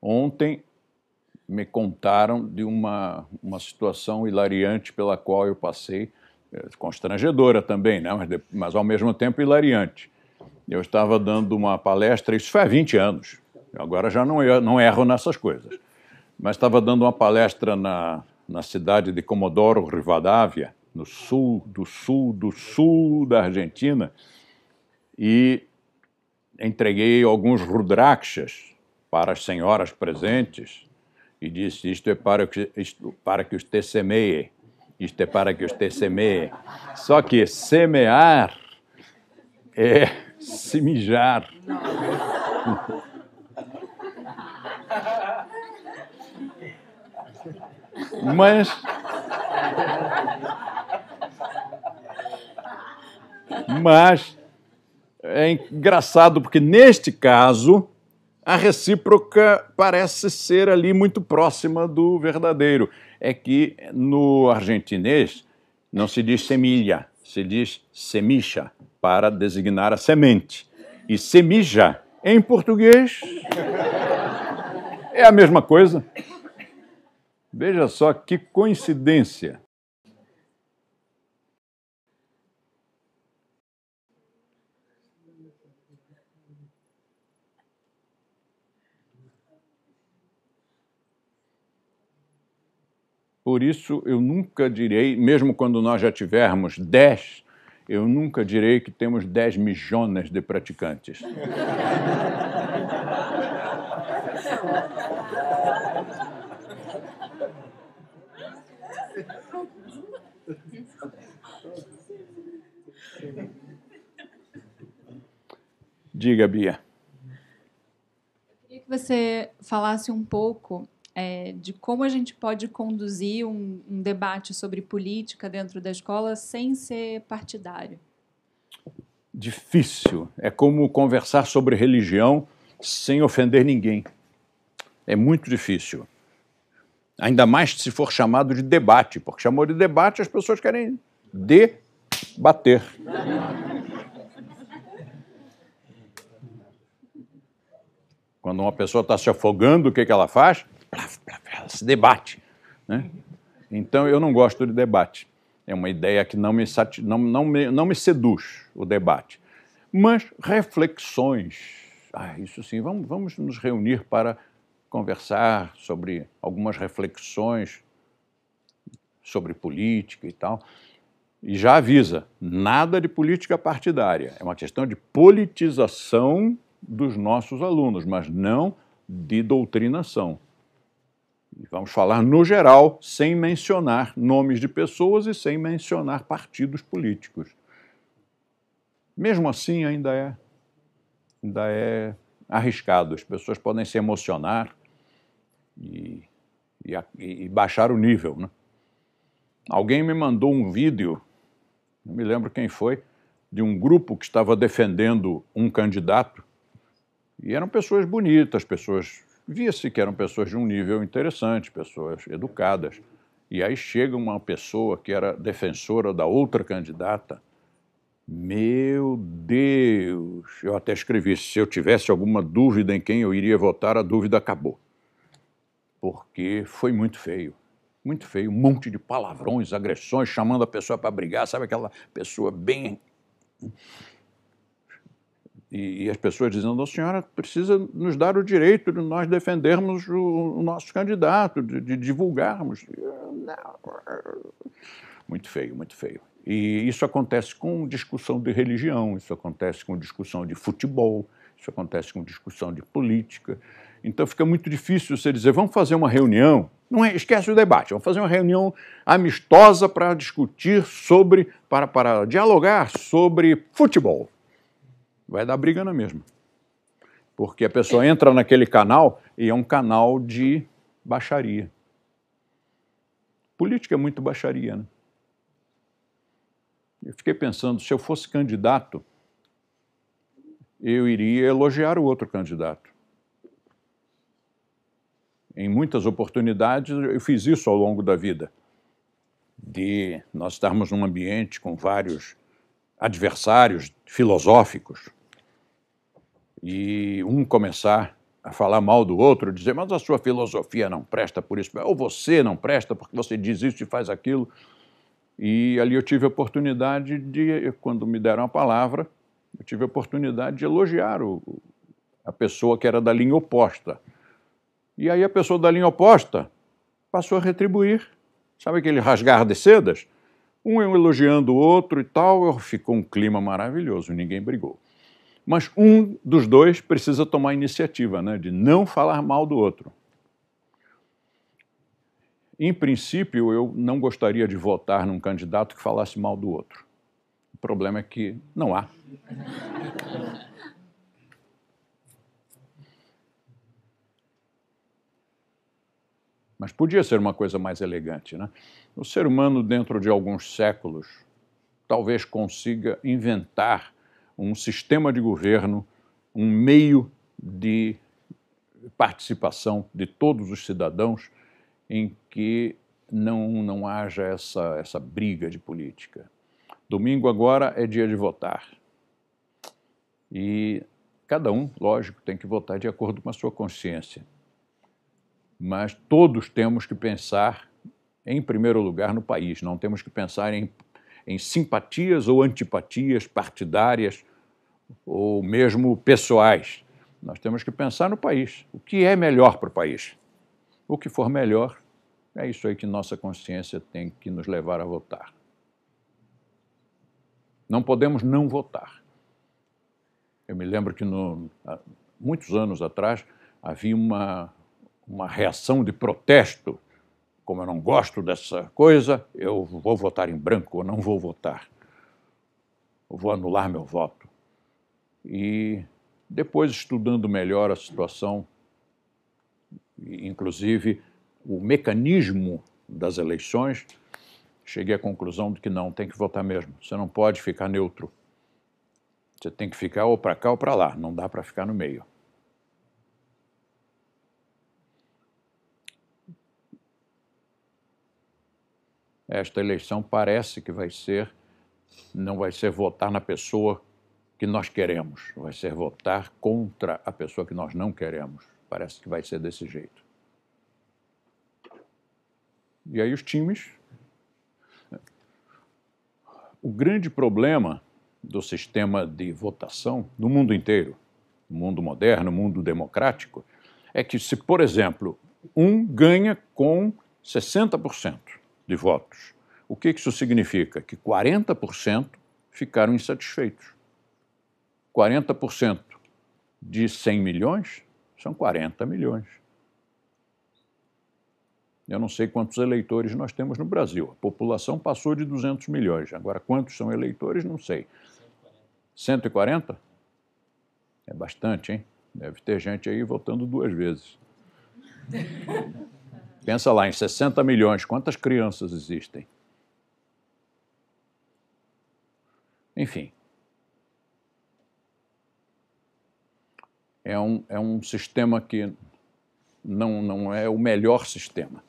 Ontem me contaram de uma, uma situação hilariante pela qual eu passei, eh, constrangedora também, né? mas, mas ao mesmo tempo hilariante. Eu estava dando uma palestra, isso há 20 anos, agora já não, não erro nessas coisas, mas estava dando uma palestra na, na cidade de Comodoro Rivadavia, no sul do sul do sul da Argentina, e entreguei alguns rudrakshas para as senhoras presentes e disse: Isto é para que, isto, para que você semeie. Isto é para que você semeie. Só que semear é se mijar. Mas. Mas é engraçado porque neste caso a recíproca parece ser ali muito próxima do verdadeiro. É que no argentinês não se diz semilha, se diz semicha, para designar a semente. E semija, em português, é a mesma coisa. Veja só que coincidência. Por isso, eu nunca direi, mesmo quando nós já tivermos 10, eu nunca direi que temos 10 milhões de praticantes. Diga, Bia. Eu queria que você falasse um pouco é, de como a gente pode conduzir um, um, debate sobre política dentro da escola sem ser partidário. Difícil. É como conversar sobre religião sem ofender ninguém. É muito difícil. Ainda mais se for chamado de debate, porque chamou de debate as pessoas querem debater. Quando uma pessoa está se afogando, o que, que ela faz? Se debate. Né? Então, eu não gosto de debate. É uma ideia que não me, não, não me, não me seduz, o debate. Mas reflexões. Ah, isso sim, vamos, vamos nos reunir para conversar sobre algumas reflexões sobre política e tal. E já avisa, nada de política partidária. É uma questão de politização dos nossos alunos, mas não de doutrinação. Vamos falar no geral, sem mencionar nomes de pessoas e sem mencionar partidos políticos. Mesmo assim, ainda é, ainda é arriscado. As pessoas podem se emocionar e, e, e baixar o nível. Né? Alguém me mandou um vídeo, não me lembro quem foi, de um grupo que estava defendendo um candidato. E eram pessoas bonitas, pessoas via-se que eram pessoas de um nível interessante, pessoas educadas. E aí chega uma pessoa que era defensora da outra candidata. Meu Deus! Eu até escrevi: se eu tivesse alguma dúvida em quem eu iria votar, a dúvida acabou. Porque foi muito feio. Muito feio. Um monte de palavrões, agressões, chamando a pessoa para brigar. Sabe aquela pessoa bem e, e, as pessoas dizendo, a senhora precisa nos dar o direito de nós defendermos o, o nosso candidato, de, de divulgarmos. Muito feio, muito feio. E isso acontece com discussão de religião, isso acontece com discussão de futebol, isso acontece com discussão de política. Então fica muito difícil você dizer, vamos fazer uma reunião. Não é, esquece o debate, vamos fazer uma reunião amistosa para discutir sobre, para, para dialogar sobre futebol vai dar briga na mesma. Porque a pessoa entra naquele canal e é um canal de baixaria. Política é muito baixaria, né? Eu fiquei pensando, se eu fosse candidato, eu iria elogiar o outro candidato. Em muitas oportunidades, eu fiz isso ao longo da vida, de nós estarmos num ambiente com vários adversários filosóficos e um começar a falar mal do outro, dizer, mas a sua filosofia não presta por isso, ou você não presta porque você diz isso e faz aquilo. E ali eu tive a oportunidade de, quando me deram a palavra, eu tive a oportunidade de elogiar o, a pessoa que era da linha oposta. E aí a pessoa da linha oposta passou a retribuir. Sabe aquele rasgar de sedas? Um elogiando o outro e tal, ficou um clima maravilhoso, ninguém brigou. Mas um dos dois precisa tomar a iniciativa, né, de não falar mal do outro. Em princípio, eu não gostaria de votar num candidato que falasse mal do outro. O problema é que não há. Mas podia ser uma coisa mais elegante, né? O ser humano, dentro de alguns séculos, talvez consiga inventar um sistema de governo, um meio de participação de todos os cidadãos em que não, não haja essa, essa briga de política. Domingo agora é dia de votar. E cada um, lógico, tem que votar de acordo com a sua consciência. Mas todos temos que pensar, em primeiro lugar, no país. Não temos que pensar em, em simpatias ou antipatias partidárias ou mesmo pessoais. Nós temos que pensar no país. O que é melhor para o país? O que for melhor, é isso aí que nossa consciência tem que nos levar a votar. Não podemos não votar. Eu me lembro que no, há muitos anos atrás havia uma, uma reação de protesto. Como eu não gosto dessa coisa, eu vou votar em branco ou não vou votar. Eu vou anular meu voto. E depois, estudando melhor a situação, inclusive o mecanismo das eleições, cheguei à conclusão de que não, tem que votar mesmo. Você não pode ficar neutro. Você tem que ficar ou para cá ou para lá, não dá para ficar no meio. Esta eleição parece que vai ser, não vai ser votar na pessoa que nós queremos, vai ser votar contra a pessoa que nós não queremos. Parece que vai ser desse jeito. E aí os times. O grande problema do sistema de votação no mundo inteiro, no mundo moderno, no mundo democrático, é que se, por exemplo, um ganha com 60% de votos, o que isso significa? Que 40% ficaram insatisfeitos. 40% de 100 milhões são 40 milhões. Eu não sei quantos eleitores nós temos no Brasil. A população passou de 200 milhões. Agora, quantos são eleitores, não sei. 140? É bastante, hein? Deve ter gente aí votando duas vezes. (laughs) Pensa lá, em 60 milhões, quantas crianças existem? Enfim, é um, é um sistema que não, não é o melhor sistema.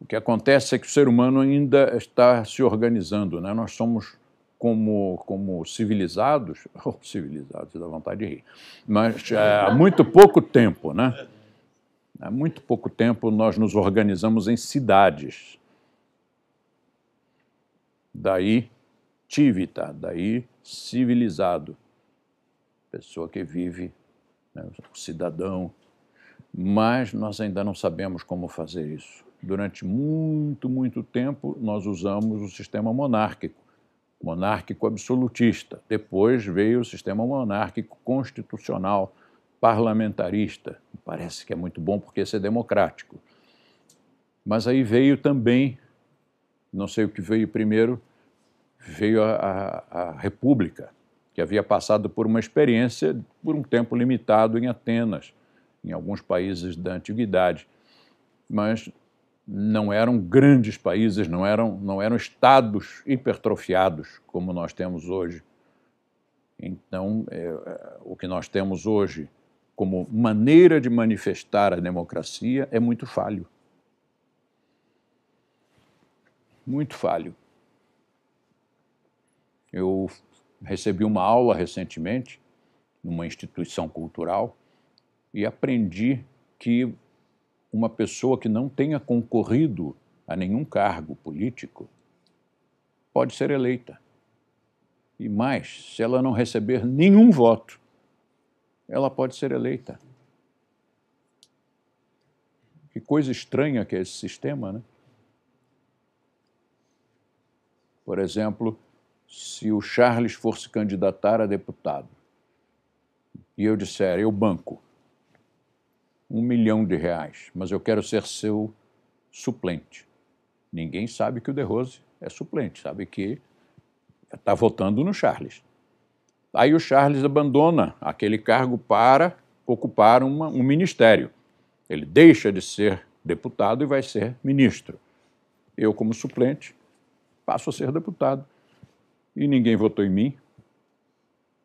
O que acontece é que o ser humano ainda está se organizando. Né? Nós somos, como, como civilizados, (laughs) ou civilizados, dá vontade de rir, mas é, há muito pouco tempo, né? há muito pouco tempo nós nos organizamos em cidades. Daí civita, daí civilizado. Pessoa que vive né, o cidadão, mas nós ainda não sabemos como fazer isso. Durante muito, muito tempo, nós usamos o sistema monárquico, monárquico absolutista. Depois veio o sistema monárquico constitucional, parlamentarista. Parece que é muito bom porque esse é democrático. Mas aí veio também, não sei o que veio primeiro, veio a, a, a República, que havia passado por uma experiência por um tempo limitado em Atenas, em alguns países da antiguidade. Mas não eram grandes países, não eram, não eram estados hipertrofiados como nós temos hoje. Então, é, o que nós temos hoje como maneira de manifestar a democracia é muito falho. Muito falho. Eu recebi uma aula recentemente numa instituição cultural e aprendi que uma pessoa que não tenha concorrido a nenhum cargo político pode ser eleita. E mais, se ela não receber nenhum voto, ela pode ser eleita. Que coisa estranha que é esse sistema, né? Por exemplo, se o Charles for se candidatar a deputado e eu disser, eu banco um milhão de reais, mas eu quero ser seu suplente. Ninguém sabe que o De Rose é suplente, sabe que está votando no Charles. Aí o Charles abandona aquele cargo para ocupar uma, um ministério. Ele deixa de ser deputado e vai ser ministro. Eu, como suplente, passo a ser deputado. E ninguém votou em mim.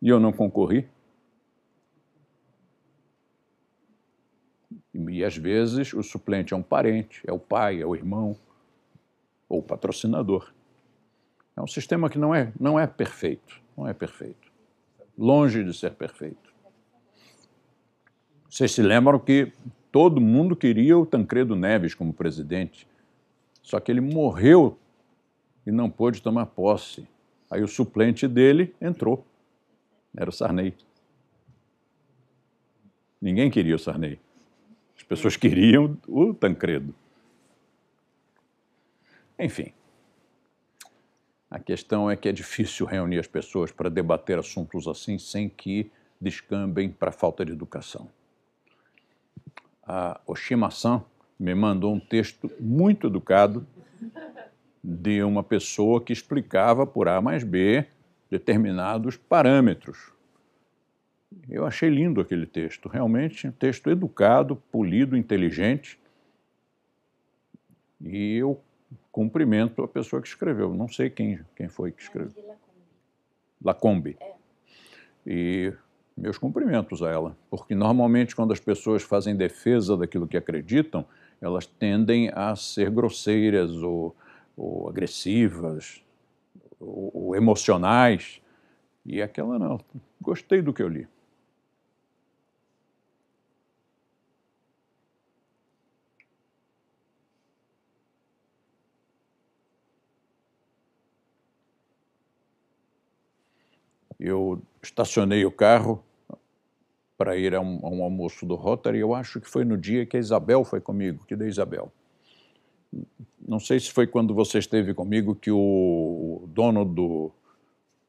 E eu não concorri. E às vezes o suplente é um parente, é o pai, é o irmão, ou o patrocinador. É um sistema que não é, não é perfeito, não é perfeito. Longe de ser perfeito. Vocês se lembram que todo mundo queria o Tancredo Neves como presidente, só que ele morreu e não pôde tomar posse. Aí o suplente dele entrou, era o Sarney. Ninguém queria o Sarney pessoas queriam o Tancredo. Enfim, a questão é que é difícil reunir as pessoas para debater assuntos assim sem que descambem para falta de educação. A Oshima-san me mandou um texto muito educado de uma pessoa que explicava por A mais B determinados parâmetros eu achei lindo aquele texto, realmente um texto educado, polido, inteligente. E eu cumprimento a pessoa que escreveu. Não sei quem, quem foi que escreveu. Lacombe. É. E meus cumprimentos a ela, porque normalmente quando as pessoas fazem defesa daquilo que acreditam, elas tendem a ser grosseiras ou, ou agressivas ou, ou emocionais. E aquela não. Gostei do que eu li. eu estacionei o carro para ir a um, a um, almoço do Rotary, eu acho que foi no dia que a Isabel foi comigo, que da Isabel. Não sei se foi quando você esteve comigo que o dono do,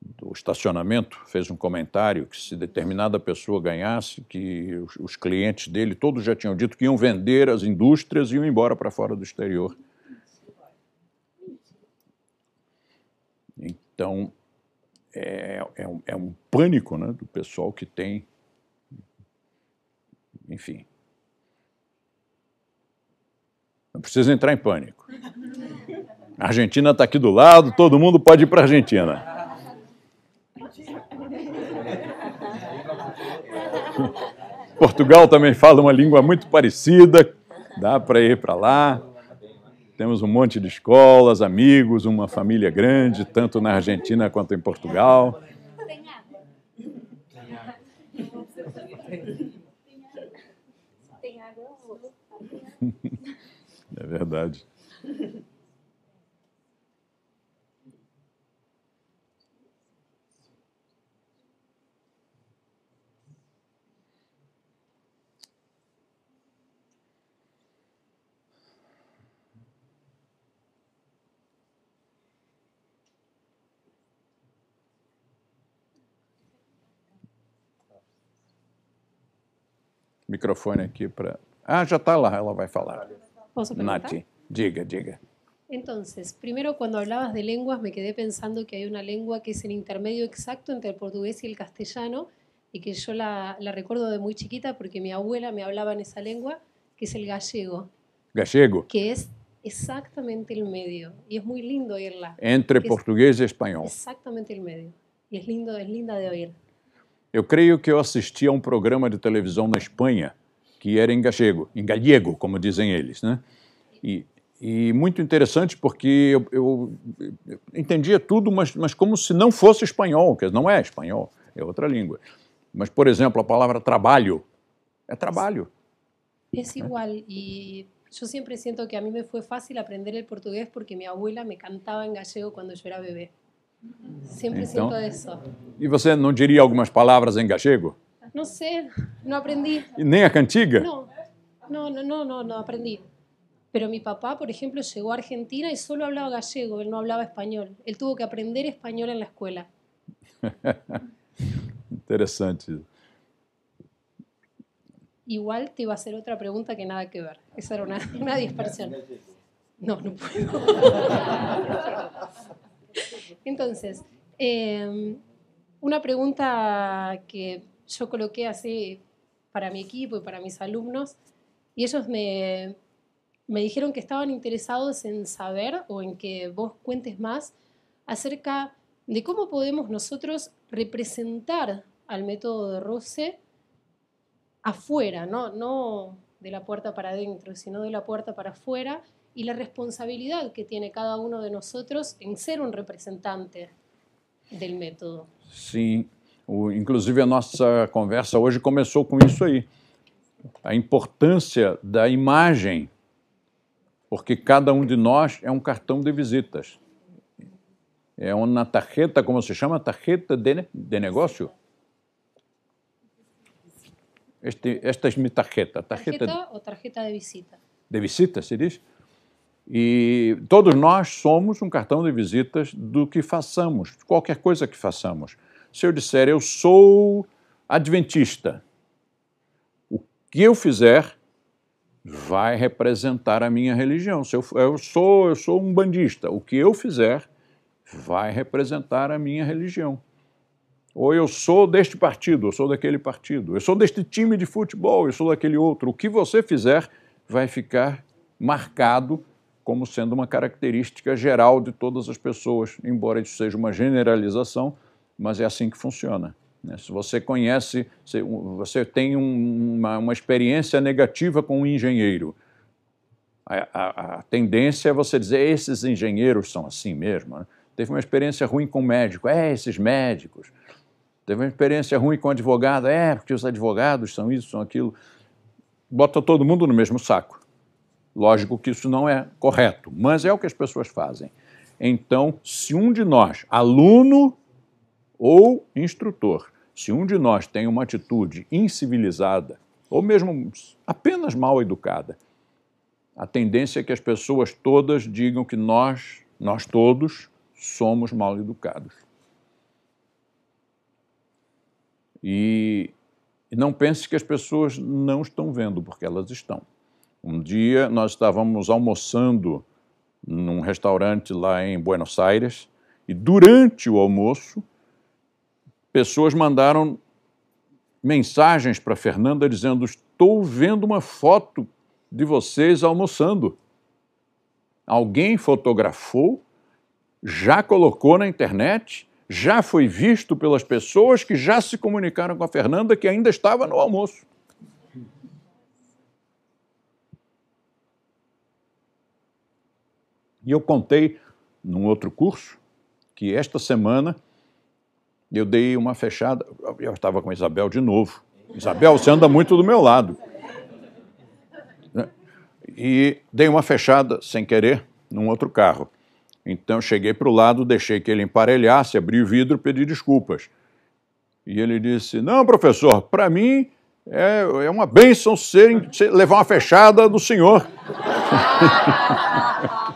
do estacionamento fez um comentário que se determinada pessoa ganhasse, que os, os clientes dele todos já tinham dito que iam vender as indústrias e iam embora para fora do exterior. Então, é, é, um, é um pânico né, do pessoal que tem. Enfim. Não precisa entrar em pânico. A Argentina está aqui do lado, todo mundo pode ir para a Argentina. Portugal também fala uma língua muito parecida, dá para ir para lá. Temos um monte de escolas, amigos, uma família grande, tanto na Argentina quanto em Portugal. (laughs) É verdade. microfone aqui para. Ah, já está lá, ela vai falar. ¿Posso Nati, diga, diga. Entonces, primero cuando hablabas de lenguas me quedé pensando que hay una lengua que es el intermedio exacto entre el portugués y el castellano y que yo la, la recuerdo de muy chiquita porque mi abuela me hablaba en esa lengua, que es el gallego. Gallego. Que es exactamente el medio. Y es muy lindo oírla. Entre português e espanhol. Exactamente el medio. Y es lindo, es linda de oír. Eu creio que eu assisti a um programa de televisão na Espanha que era em gallego, em gallego, como dizem eles, né? E, e muito interessante porque eu, eu, eu, entendia tudo, mas, mas como se não fosse espanhol, que não é espanhol, é outra língua. Mas, por exemplo, a palavra trabalho é trabalho. É igual, e eu sempre sinto que a mim me foi fácil aprender o português porque minha abuela me cantava em gallego quando eu era bebê. Sempre então, sinto isso. E você não diria algumas palavras em gallego? Não sei, não aprendi. E nem a cantiga? Não, não, não, não, não aprendi. Pero mi papá, por ejemplo, llegó a Argentina y solo hablaba gallego, él no hablaba español. Él tuvo que aprender español en la escuela. (laughs) Interesante. Igual te iba a hacer otra pregunta que nada que ver. Esa era una, una dispersión. No, no puedo. (laughs) Entonces, eh, una pregunta que yo coloqué así para mi equipo y para mis alumnos, y ellos me, me dijeron que estaban interesados en saber o en que vos cuentes más acerca de cómo podemos nosotros representar al método de Rose afuera, ¿no? no de la puerta para adentro, sino de la puerta para afuera, y la responsabilidad que tiene cada uno de nosotros en ser un representante del método. Sim, o, inclusive a nossa conversa hoje começou com isso aí, a importância da imagem, porque cada um de nós é um cartão de visitas. É uma tarjeta, como se chama? Tarjeta de, de negócio? Este, esta é minha tarjeta. Tarjeta, tarjeta ou tarjeta de visita? De visita, se diz? E todos nós somos um cartão de visitas do que façamos, qualquer coisa que façamos. Se eu disser eu sou adventista, o que eu fizer vai representar a minha religião. Se eu, eu sou eu sou um bandista, o que eu fizer vai representar a minha religião. Ou eu sou deste partido, eu sou daquele partido, eu sou deste time de futebol, eu sou daquele outro. O que você fizer vai ficar marcado como sendo uma característica geral de todas as pessoas, embora isso seja uma generalização, mas é assim que funciona. Né? Se você conhece, se você tem uma, uma experiência negativa com um engenheiro, a, a, a, tendência é você dizer esses engenheiros são assim mesmo. Né? Teve uma experiência ruim com médico, é esses médicos. Teve uma experiência ruim com advogado, é porque os advogados são isso, são aquilo. Bota todo mundo no mesmo saco. Lógico que isso não é correto, mas é o que as pessoas fazem. Então, se um de nós, aluno ou instrutor, se um de nós tem uma atitude incivilizada, ou mesmo apenas mal educada, a tendência é que as pessoas todas digam que nós, nós todos, somos mal educados. E, e não pense que as pessoas não estão vendo, porque elas estão. Um dia nós estávamos almoçando num restaurante lá em Buenos Aires e durante o almoço pessoas mandaram mensagens para Fernanda dizendo: "Estou vendo uma foto de vocês almoçando". Alguém fotografou, já colocou na internet, já foi visto pelas pessoas que já se comunicaram com a Fernanda que ainda estava no almoço. E eu contei num outro curso que esta semana eu dei uma fechada. Eu estava com a Isabel de novo. Isabel, você anda muito do meu lado. Né? E dei uma fechada sem querer num outro carro. Então cheguei para o lado, deixei que ele emparelhasse, abri o vidro, pedi desculpas. E ele disse: Não, professor, para mim é, é uma bênção ser, ser, levar uma fechada do senhor. (laughs)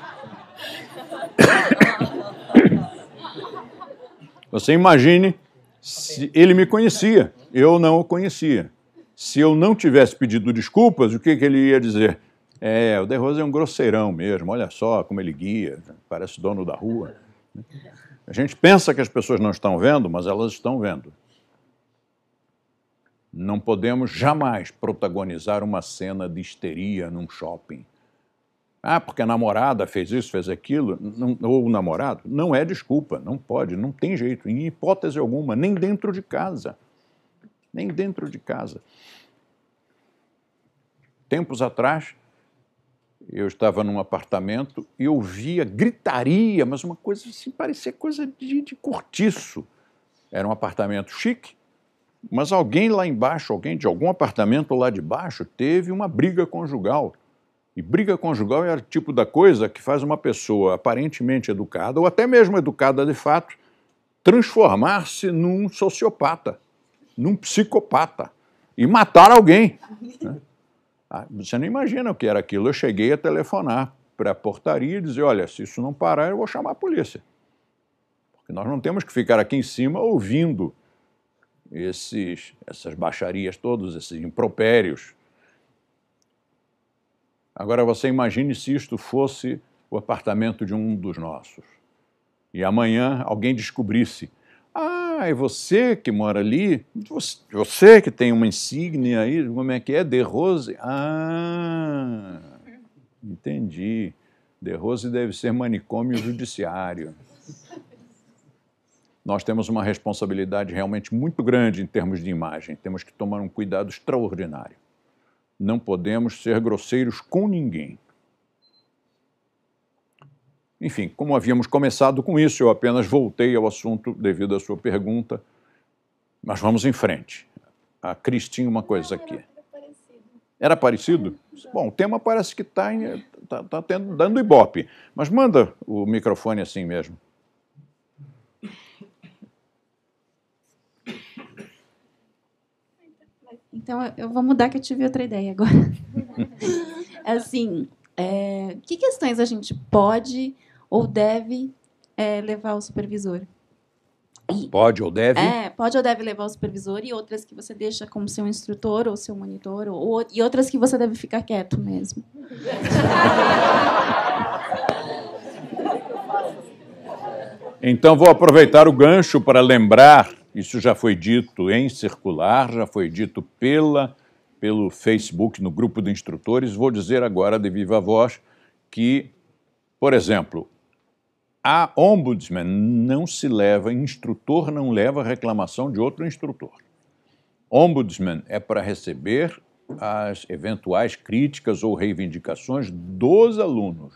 Você imagine se ele me conhecia, eu não o conhecia. Se eu não tivesse pedido desculpas, o que, que ele ia dizer? É, o De Rosa é um grosseirão mesmo, olha só como ele guia, parece dono da rua. A gente pensa que as pessoas não estão vendo, mas elas estão vendo. Não podemos jamais protagonizar uma cena de histeria num shopping. Ah, porque a namorada fez isso, fez aquilo, não, ou o namorado. Não é desculpa, não pode, não tem jeito, em hipótese alguma, nem dentro de casa. Nem dentro de casa. Tempos atrás, eu estava num apartamento e ouvia gritaria, mas uma coisa assim, parecia coisa de, de cortiço. Era um apartamento chique, mas alguém lá embaixo, alguém de algum apartamento lá de baixo, teve uma briga conjugal. E briga conjugal é o tipo da coisa que faz uma pessoa aparentemente educada, ou até mesmo educada de fato, transformar-se num sociopata, num psicopata e matar alguém. Né? (laughs) Ah, você não imagina o que era aquilo. Eu cheguei a telefonar para a portaria e dizer: olha, se isso não parar, eu vou chamar a polícia. Porque nós não temos que ficar aqui em cima ouvindo esses, essas baixarias todos, esses impropérios. Agora você imagine se isto fosse o apartamento de um dos nossos. E amanhã alguém descobrisse ah, é você que mora ali? Você que tem uma insígnia aí, como é que é? De Rose? Ah, entendi. De Rose deve ser manicômio judiciário. Nós temos uma responsabilidade realmente muito grande em termos de imagem. Temos que tomar um cuidado extraordinário. Não podemos ser grosseiros com ninguém. Enfim, como havíamos começado com isso, eu apenas voltei ao assunto devido à sua pergunta. Mas vamos em frente. A Cris tinha uma coisa aqui. Era parecido? Bom, o tema parece que está tá, tá dando ibope. Mas manda o microfone assim mesmo. Então, eu vou mudar que eu tive outra ideia agora. (laughs) assim, é, que questões a gente pode ou deve é, levar ao supervisor. E, pode ou deve? É, pode ou deve levar ao supervisor e outras que você deixa como seu instrutor ou seu monitor, ou, e outras que você deve ficar quieto mesmo. Então vou aproveitar o gancho para lembrar, isso já foi dito em circular, já foi dito pela, pelo Facebook, no grupo de instrutores, vou dizer agora de viva voz que, por exemplo, a ombudsman não se leva, instrutor não leva reclamação de outro instrutor. Ombudsman é para receber as eventuais críticas ou reivindicações dos alunos.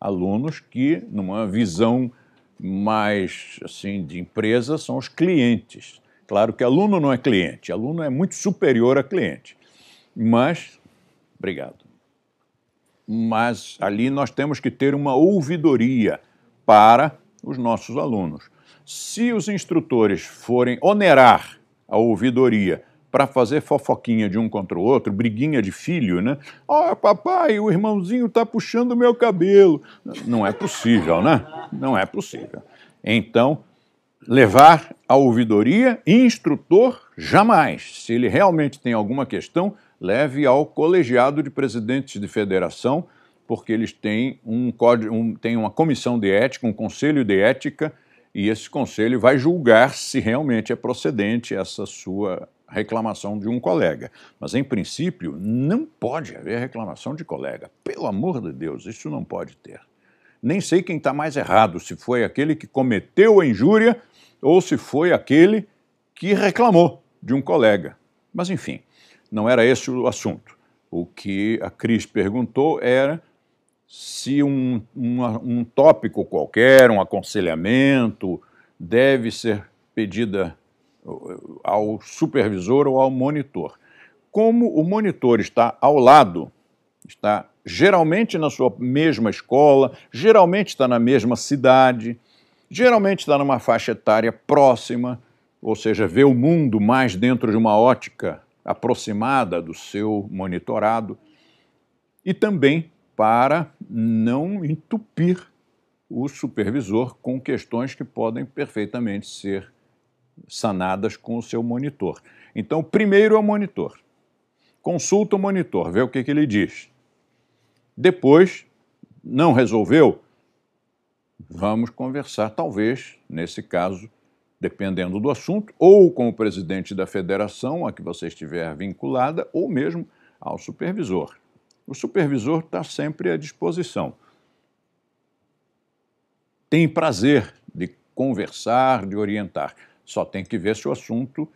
Alunos que, numa visão mais assim de empresa, são os clientes. Claro que aluno não é cliente, aluno é muito superior a cliente. Mas, obrigado. Mas ali nós temos que ter uma ouvidoria para os nossos alunos. Se os instrutores forem onerar a ouvidoria para fazer fofoquinha de um contra o outro, briguinha de filho, né? Ó, oh, papai, o irmãozinho está puxando o meu cabelo. Não é possível, né? Não é possível. Então, levar a ouvidoria, instrutor, jamais. Se ele realmente tem alguma questão, leve ao colegiado de presidentes de federação porque eles têm, um, um, têm uma comissão de ética, um conselho de ética, e esse conselho vai julgar se realmente é procedente essa sua reclamação de um colega. Mas, em princípio, não pode haver reclamação de colega. Pelo amor de Deus, isso não pode ter. Nem sei quem está mais errado, se foi aquele que cometeu a injúria ou se foi aquele que reclamou de um colega. Mas, enfim, não era esse o assunto. O que a Cris perguntou era se um, um tópico qualquer, um aconselhamento, deve ser pedida ao supervisor ou ao monitor. Como o monitor está ao lado, está geralmente na sua mesma escola, geralmente está na mesma cidade, geralmente está numa faixa etária próxima, ou seja, vê o mundo mais dentro de uma ótica aproximada do seu monitorado, e também para não entupir o supervisor com questões que podem perfeitamente ser sanadas com o seu monitor. Então, primeiro é o monitor. Consulta o monitor, vê o que, que ele diz. Depois, não resolveu? Vamos conversar, talvez, nesse caso, dependendo do assunto, ou com o presidente da federação a que você estiver vinculada, ou mesmo ao supervisor O supervisor está sempre à disposição. Tem prazer de conversar, de orientar. Só tem que ver se o assunto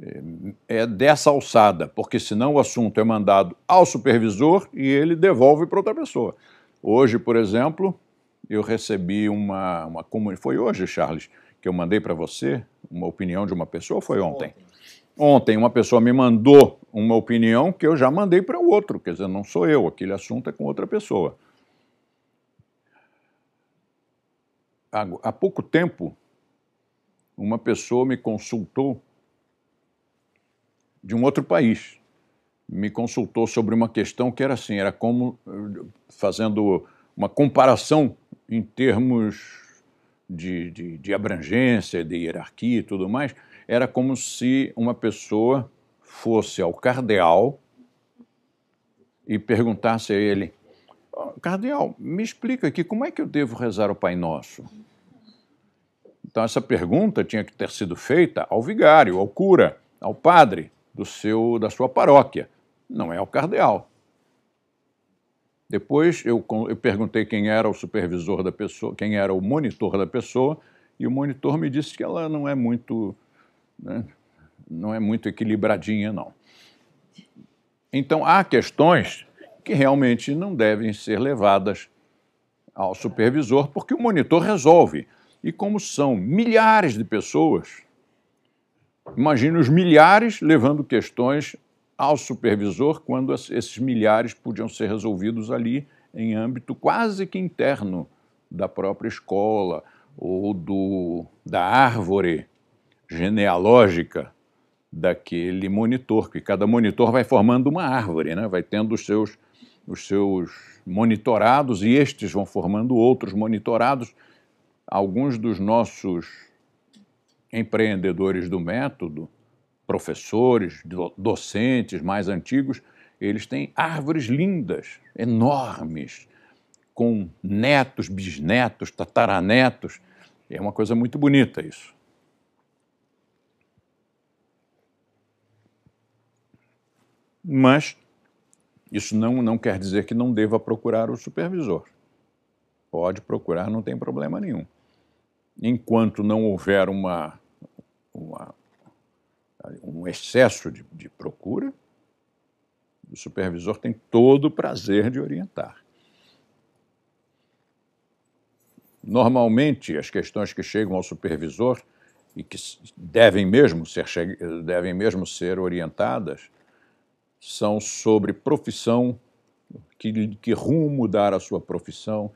eh, é dessa alçada, porque senão o assunto é mandado ao supervisor e ele devolve para outra pessoa. Hoje, por exemplo, eu recebi uma, uma foi hoje, Charles, que eu mandei para você uma opinião de uma pessoa, ou foi ontem? Ontem uma pessoa me mandou uma opinião que eu já mandei para o outro, quer dizer, não sou eu, aquele assunto é com outra pessoa. Há, há pouco tempo, uma pessoa me consultou de um outro país. Me consultou sobre uma questão que era assim, era como fazendo uma comparação em termos de, de, de abrangência, de hierarquia e tudo mais, era como se uma pessoa fosse ao cardeal e perguntasse a ele: Cardeal, me explica aqui como é que eu devo rezar o Pai Nosso? Então, essa pergunta tinha que ter sido feita ao vigário, ao cura, ao padre do seu, da sua paróquia, não é ao cardeal. Depois eu, eu perguntei quem era o supervisor da pessoa, quem era o monitor da pessoa, e o monitor me disse que ela não é muito, né, não é muito equilibradinha, não. Então há questões que realmente não devem ser levadas ao supervisor, porque o monitor resolve. E como são milhares de pessoas, imagine os milhares levando questões ao supervisor quando esses milhares podiam ser resolvidos ali em âmbito quase que interno da própria escola ou do, da árvore genealógica daquele monitor, que cada monitor vai formando uma árvore, né? vai tendo os seus, os seus monitorados e estes vão formando outros monitorados. Alguns dos nossos empreendedores do método professores, docentes mais antigos, eles têm árvores lindas, enormes, com netos, bisnetos, tataranetos. É uma coisa muito bonita isso. Mas isso não, não quer dizer que não deva procurar o supervisor. Pode procurar, não tem problema nenhum. Enquanto não houver uma, uma um excesso de, de procura, o supervisor tem todo o prazer de orientar. Normalmente, as questões que chegam ao supervisor e que devem mesmo ser, devem mesmo ser orientadas são sobre profissão, que, que rumo dar a sua profissão,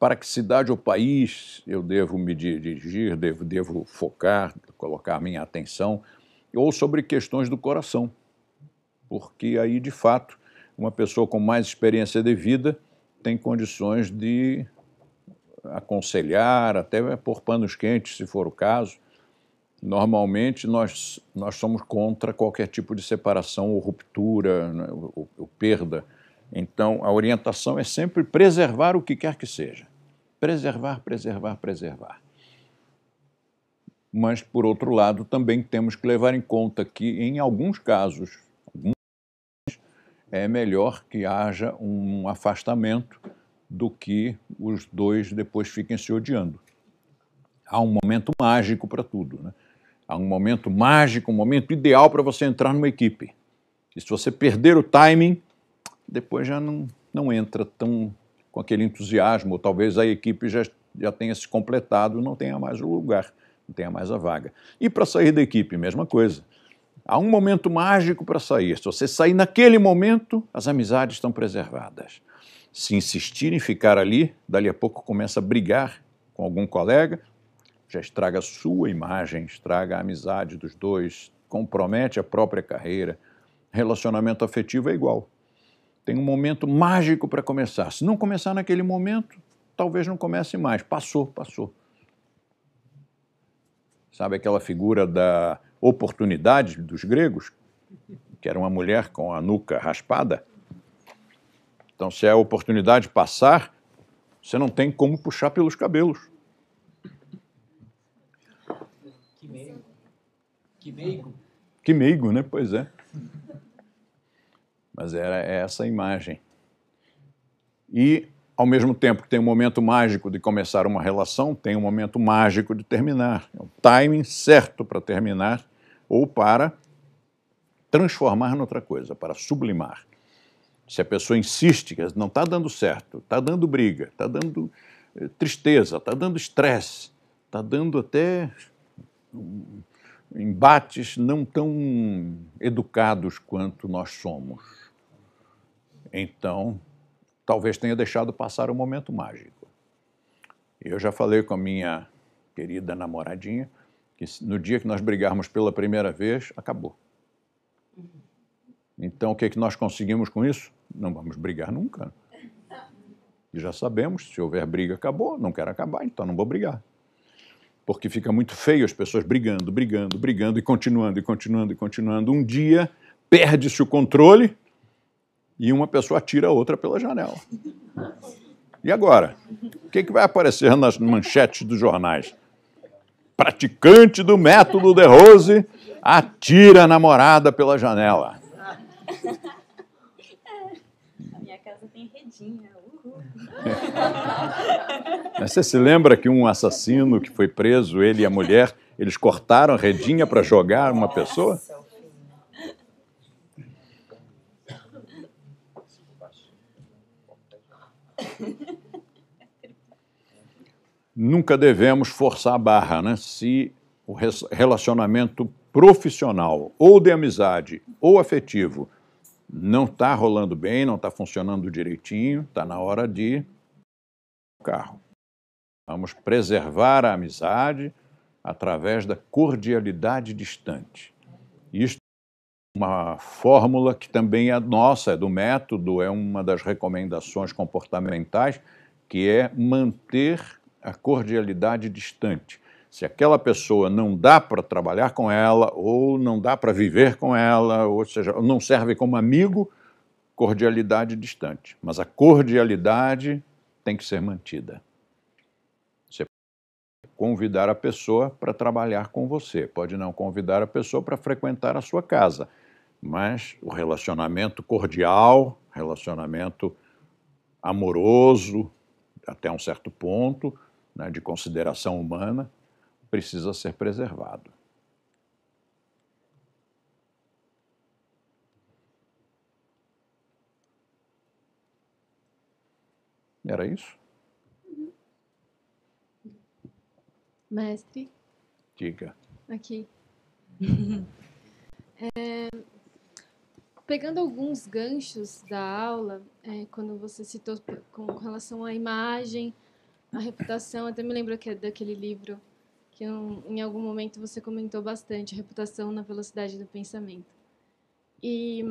para que cidade ou país eu devo me dirigir, devo, devo focar, colocar minha atenção, ou sobre questões do coração, porque aí, de fato, uma pessoa com mais experiência de vida tem condições de aconselhar, até pôr panos quentes, se for o caso. Normalmente, nós, nós somos contra qualquer tipo de separação ou ruptura né, ou, ou perda. Então, a orientação é sempre preservar o que quer que seja. Preservar, preservar, preservar mas, por outro lado, também temos que levar em conta que, em alguns casos, é melhor que haja um afastamento do que os dois depois fiquem se odiando. Há um momento mágico para tudo. Né? Há um momento mágico, um momento ideal para você entrar numa equipe. E se você perder o timing, depois já não, não entra tão com aquele entusiasmo, ou talvez a equipe já, já tenha se completado não tenha mais o lugar não tenha mais a vaga. E para sair da equipe, mesma coisa. Há um momento mágico para sair. Se você sair naquele momento, as amizades estão preservadas. Se insistir em ficar ali, dali a pouco começa a brigar com algum colega, já estraga a sua imagem, estraga a amizade dos dois, compromete a própria carreira. Relacionamento afetivo é igual. Tem um momento mágico para começar. Se não começar naquele momento, talvez não comece mais. Passou, passou. Sabe aquela figura da oportunidade dos gregos, que era uma mulher com a nuca raspada? Então, se a oportunidade passar, você não tem como puxar pelos cabelos. Que meigo. Que meigo. Que meigo, né? Pois é. Mas era essa imagem. E, ao mesmo tempo que tem um momento mágico de começar uma relação, tem um momento mágico de terminar. É o timing certo para terminar ou para transformar noutra coisa, para sublimar. Se a pessoa insiste que não está dando certo, está dando briga, está dando eh, tristeza, está dando estresse, está dando até embates não tão educados quanto nós somos. Então, talvez tenha deixado passar um momento mágico. Eu já falei com a minha querida namoradinha que no dia que nós brigarmos pela primeira vez, acabou. Então, o que, é que nós conseguimos com isso? Não vamos brigar nunca. E já sabemos, se houver briga, acabou. Não quero acabar, então não vou brigar porque fica muito feio as pessoas brigando, brigando, brigando e continuando e continuando e continuando. Um dia perde-se o controle e uma pessoa atira a outra pela janela. E agora? O que, que vai aparecer nas manchetes dos jornais? Praticante do método de Rose atira a namorada pela janela. A minha casa tem redinha. Você se lembra que um assassino que foi preso, ele e a mulher, eles cortaram a redinha para jogar uma pessoa? Nunca devemos forçar a barra, né? Se o relacionamento profissional, ou de amizade, ou afetivo, não está rolando bem, não está funcionando direitinho, está na hora de carro. Vamos preservar a amizade através da cordialidade distante. Isto é uma fórmula que também é nossa, é do método, é uma das recomendações comportamentais, que é manter a cordialidade distante. Se aquela pessoa não dá para trabalhar com ela, ou não dá para viver com ela, ou seja, não serve como amigo, cordialidade distante. Mas a cordialidade tem que ser mantida. Você pode convidar a pessoa para trabalhar com você, pode não convidar a pessoa para frequentar a sua casa, mas o relacionamento cordial, relacionamento amoroso, até um certo ponto, né, de consideração humana, precisa ser preservado. Era isso? Mestre. Diga. Aqui. (laughs) É, pegando alguns ganchos da aula, é, quando você citou com relação à imagem, à reputação, até me lembro que daquele livro que em algum momento você comentou bastante, reputação na velocidade do pensamento. E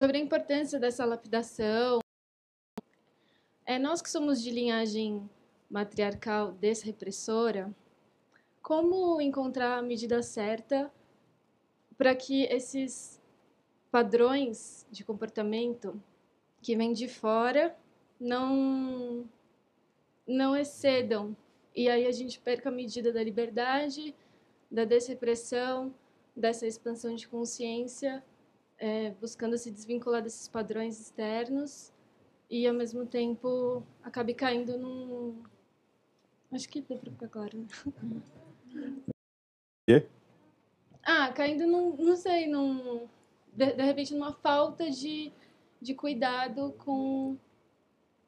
sobre a importância dessa lapidação, é nós que somos de linhagem matriarcal desrepressora, como encontrar a medida certa para que esses padrões de comportamento que vêm de fora não não excedam e aí a gente perca a medida da liberdade, da desrepressão, dessa expansão de consciência, é, buscando se desvincular desses padrões externos e, ao mesmo tempo, acabe caindo num... Acho que deu para ficar claro, né? Quê? Ah, caindo num... Não sei, num... De, de repente, numa falta de, de cuidado com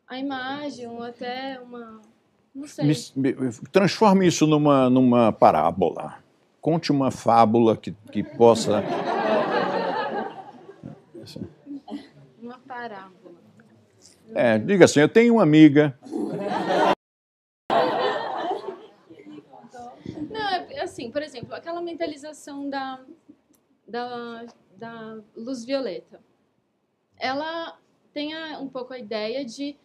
a imagem ou até uma não sei. Me, me, transforme isso numa, numa parábola. Conte uma fábula que, que possa. Uma parábola. É, diga assim: eu tenho uma amiga. Não, é assim, por exemplo, aquela mentalização da, da, da luz violeta. Ela tem um pouco a ideia de,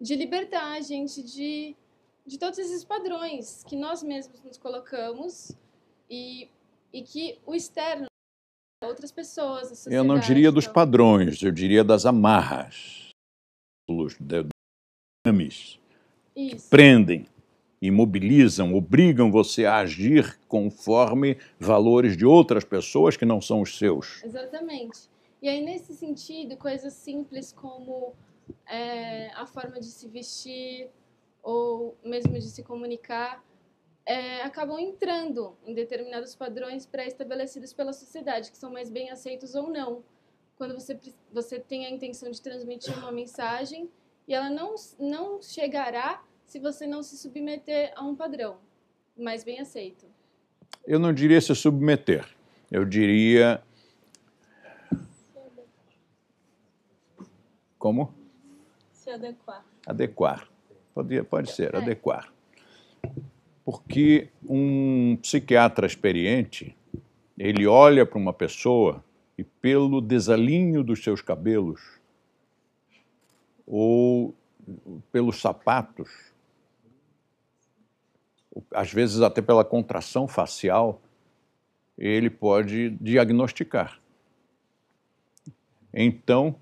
de libertar a gente de de todos esses padrões que nós mesmos nos colocamos e, e que o externo, outras pessoas, Eu não diria dos padrões, eu diria das amarras, dos dames, que prendem, imobilizam, obrigam você a agir conforme valores de outras pessoas que não são os seus. Exatamente. E aí, nesse sentido, coisas simples como é, a forma de se vestir ou mesmo de se comunicar é, acabam entrando em determinados padrões pré-estabelecidos pela sociedade, que são mais bem aceitos ou não. Quando você, você tem a intenção de transmitir uma mensagem e ela não, não chegará se você não se submeter a um padrão mais bem aceito. Eu não diria se submeter, eu diria. Como? Se adequar. Adequar. Pode, pode ser, é. adequar. Porque um psiquiatra experiente, ele olha para uma pessoa e pelo desalinho dos seus cabelos ou pelos sapatos, às vezes até pela contração facial, ele pode diagnosticar. Então,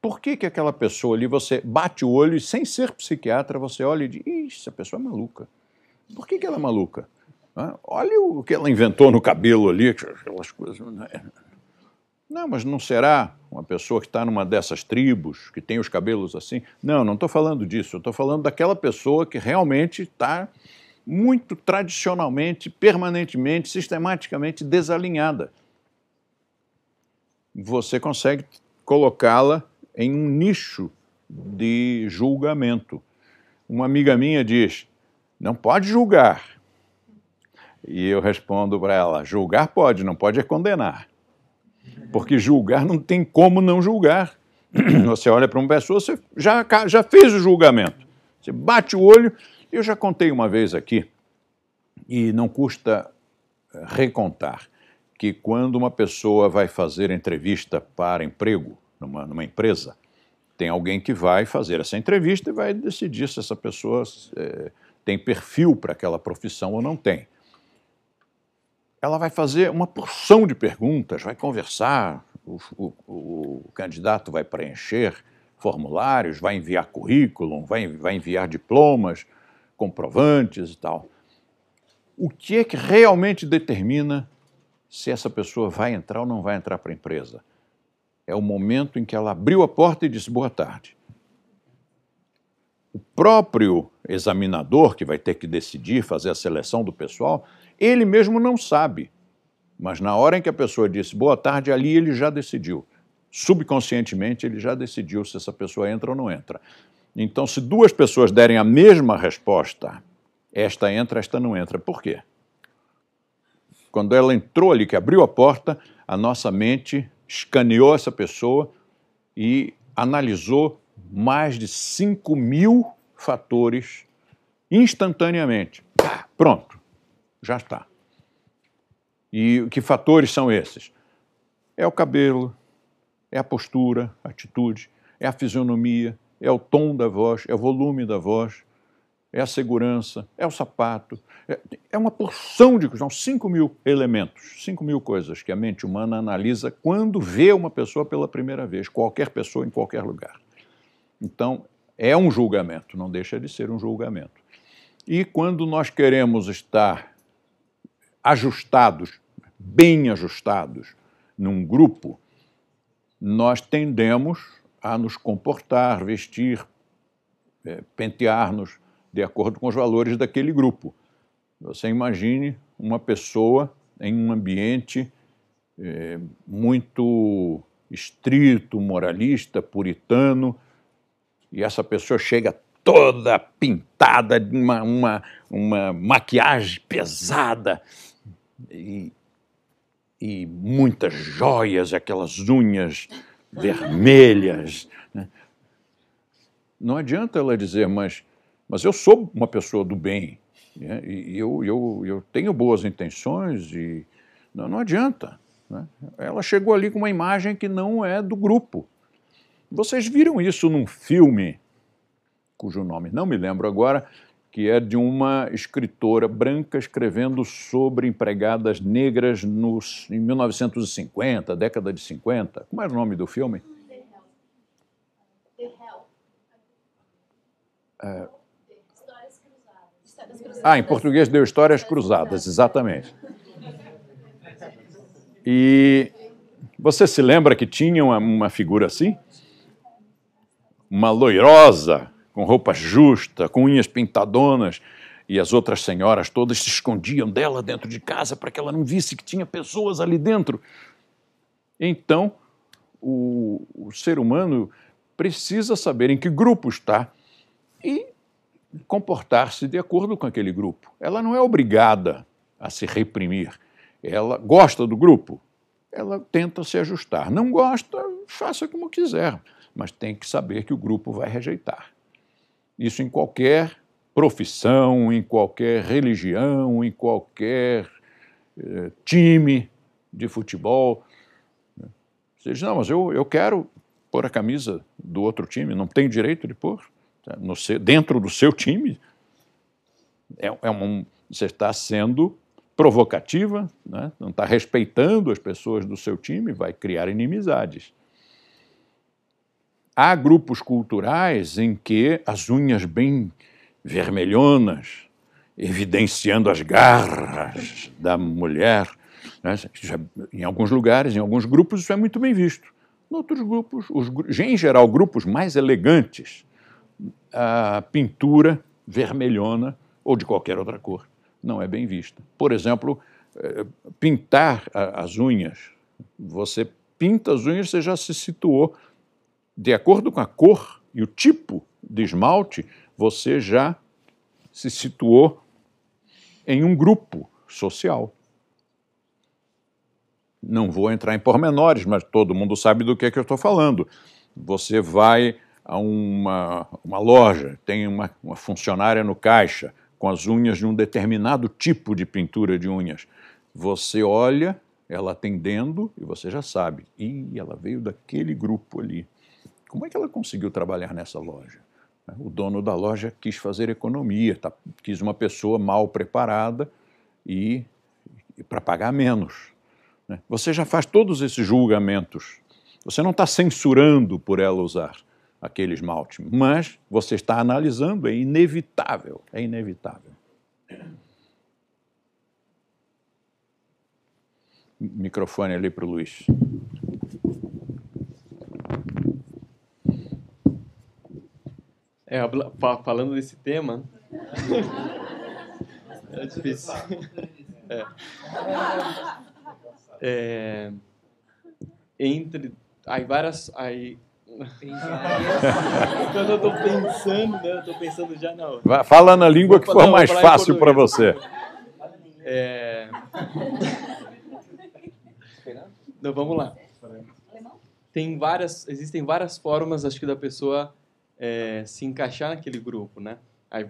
por que, que aquela pessoa ali, você bate o olho e, sem ser psiquiatra, você olha e diz: Ixi, essa pessoa é maluca. Por que, que ela é maluca? Olha o que ela inventou no cabelo ali, aquelas coisas. É? Não, mas não será uma pessoa que está numa dessas tribos, que tem os cabelos assim? Não, não estou falando disso. Estou falando daquela pessoa que realmente está muito tradicionalmente, permanentemente, sistematicamente desalinhada. Você consegue colocá-la em um nicho de julgamento. Uma amiga minha diz: não pode julgar. E eu respondo para ela: julgar pode, não pode é condenar. Porque julgar não tem como não julgar. (clears throat) Você olha para uma pessoa, você já, já fez o julgamento. Você bate o olho. Eu já contei uma vez aqui, e não custa eh, recontar, que quando uma pessoa vai fazer entrevista para emprego, numa, numa empresa, tem alguém que vai fazer essa entrevista e vai decidir se essa pessoa é, tem perfil para aquela profissão ou não tem. Ela vai fazer uma porção de perguntas, vai conversar, o, o, o candidato vai preencher formulários, vai enviar currículo, vai, vai enviar diplomas, comprovantes e tal. O que é que realmente determina se essa pessoa vai entrar ou não vai entrar para a empresa? É o momento em que ela abriu a porta e disse boa tarde. O próprio examinador, que vai ter que decidir, fazer a seleção do pessoal, ele mesmo não sabe. Mas na hora em que a pessoa disse boa tarde, ali ele já decidiu. Subconscientemente, ele já decidiu se essa pessoa entra ou não entra. Então, se duas pessoas derem a mesma resposta, esta entra, esta não entra. Por quê? Quando ela entrou ali, que abriu a porta, a nossa mente escaneou essa pessoa e analisou mais de 5 mil fatores instantaneamente. Pronto, já está. E que fatores são esses? É o cabelo, é a postura, a atitude, é a fisionomia, é o tom da voz, é o volume da voz, é a segurança, é o sapato, é, é uma porção de são 5 mil elementos, 5 mil coisas que a mente humana analisa quando vê uma pessoa pela primeira vez, qualquer pessoa em qualquer lugar. Então, é um julgamento, não deixa de ser um julgamento. E quando nós queremos estar ajustados, bem ajustados, num grupo, nós tendemos a nos comportar, vestir, é, pentear-nos, de acordo com os valores daquele grupo. Você imagine uma pessoa em um ambiente é, muito estrito, moralista, puritano, e essa pessoa chega toda pintada, uma, uma, uma maquiagem pesada e, e muitas joias, aquelas unhas vermelhas. Né? Não adianta ela dizer, mas mas eu sou uma pessoa do bem, né? e eu, eu, eu tenho boas intenções, e não, não adianta. Né? Ela chegou ali com uma imagem que não é do grupo. Vocês viram isso num filme, cujo nome não me lembro agora, que é de uma escritora branca escrevendo sobre empregadas negras nos, em 1950, década de 50. Como era o nome do filme? É, ah, em português deu Histórias Cruzadas, exatamente. E você se lembra que tinha uma, uma figura assim? uma loirosa, com roupa justa, com unhas pintadonas, e as outras senhoras todas se escondiam dela dentro de casa para que ela não visse que tinha pessoas ali dentro. Então, o, o ser humano precisa saber em que grupo está e comportar-se de acordo com aquele grupo. Ela não é obrigada a se reprimir. Ela gosta do grupo, ela tenta se ajustar. Não gosta, faça como quiser, mas tem que saber que o grupo vai rejeitar. Isso em qualquer profissão, em qualquer religião, em qualquer eh, time de futebol. Você diz, não, mas eu, eu quero pôr a camisa do outro time, não tem direito de pôr seu, dentro do seu time. É, é um, você está sendo provocativa, né? não está respeitando as pessoas do seu time, vai criar inimizades. Há grupos culturais em que as unhas bem vermelhonas, evidenciando as garras da mulher. Né? Em alguns lugares, em alguns grupos, isso é muito bem visto. Em outros grupos, os, em geral, grupos mais elegantes, a pintura vermelhona ou de qualquer outra cor não é bem vista. Por exemplo, eh, pintar as unhas. Você pinta as unhas, você já se situou, de acordo com a cor e o tipo de esmalte, você já se situou em um grupo social. Não vou entrar em pormenores, mas todo mundo sabe do que, é que eu estou falando. Você vai a uma, uma loja, tem uma, uma funcionária no caixa com as unhas de um determinado tipo de pintura de unhas. Você olha ela atendendo e você já sabe. E ela veio daquele grupo ali. Como é que ela conseguiu trabalhar nessa loja? O dono da loja quis fazer economia, tá, quis uma pessoa mal preparada e, e para pagar menos. Né? Você já faz todos esses julgamentos. Você não está censurando por ela usar aquele esmalte, mas você está analisando, é inevitável, é inevitável. Microfone ali para o Luiz. É, falando desse tema. (laughs) é difícil. (laughs) É. É, entre. Aí várias. Aí, quando eu estou pensando, né? Eu estou pensando já não. Fala na língua que for mais fácil para você. É... Então vamos lá. Tem várias, existem várias formas, acho que da pessoa é, se encaixar naquele grupo, né? Aí,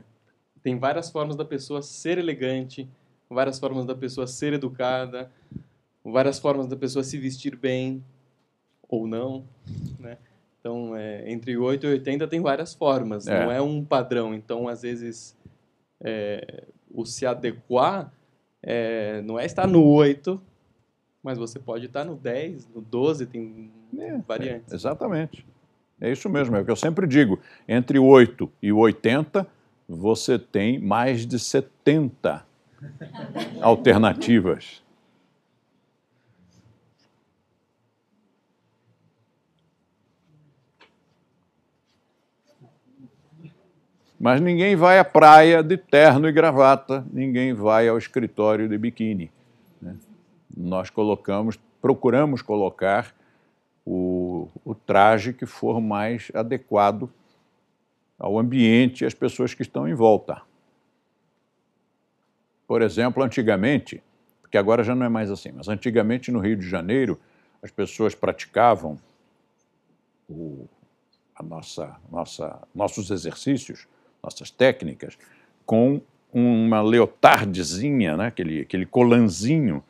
tem várias formas da pessoa ser elegante, várias formas da pessoa ser educada, várias formas da pessoa se vestir bem ou não, né? Então, é, entre 8 e 80 tem várias formas, é. não é um padrão. Então, às vezes, é, o se adequar é, não é estar no 8, mas você pode estar no 10, no 12, tem é, variantes. exatamente. É isso mesmo, é o que eu sempre digo. Entre 8 e 80, você tem mais de 70 (laughs) alternativas. Mas ninguém vai à praia de terno e gravata, ninguém vai ao escritório de biquíni. Né? Nós colocamos, procuramos colocar o, o traje que for mais adequado ao ambiente e às pessoas que estão em volta. Por exemplo, antigamente, porque agora já não é mais assim, mas antigamente no Rio de Janeiro as pessoas praticavam o, a nossa, nossa, nossos exercícios, nossas técnicas, com uma leotardezinha, né, aquele, aquele colanzinho,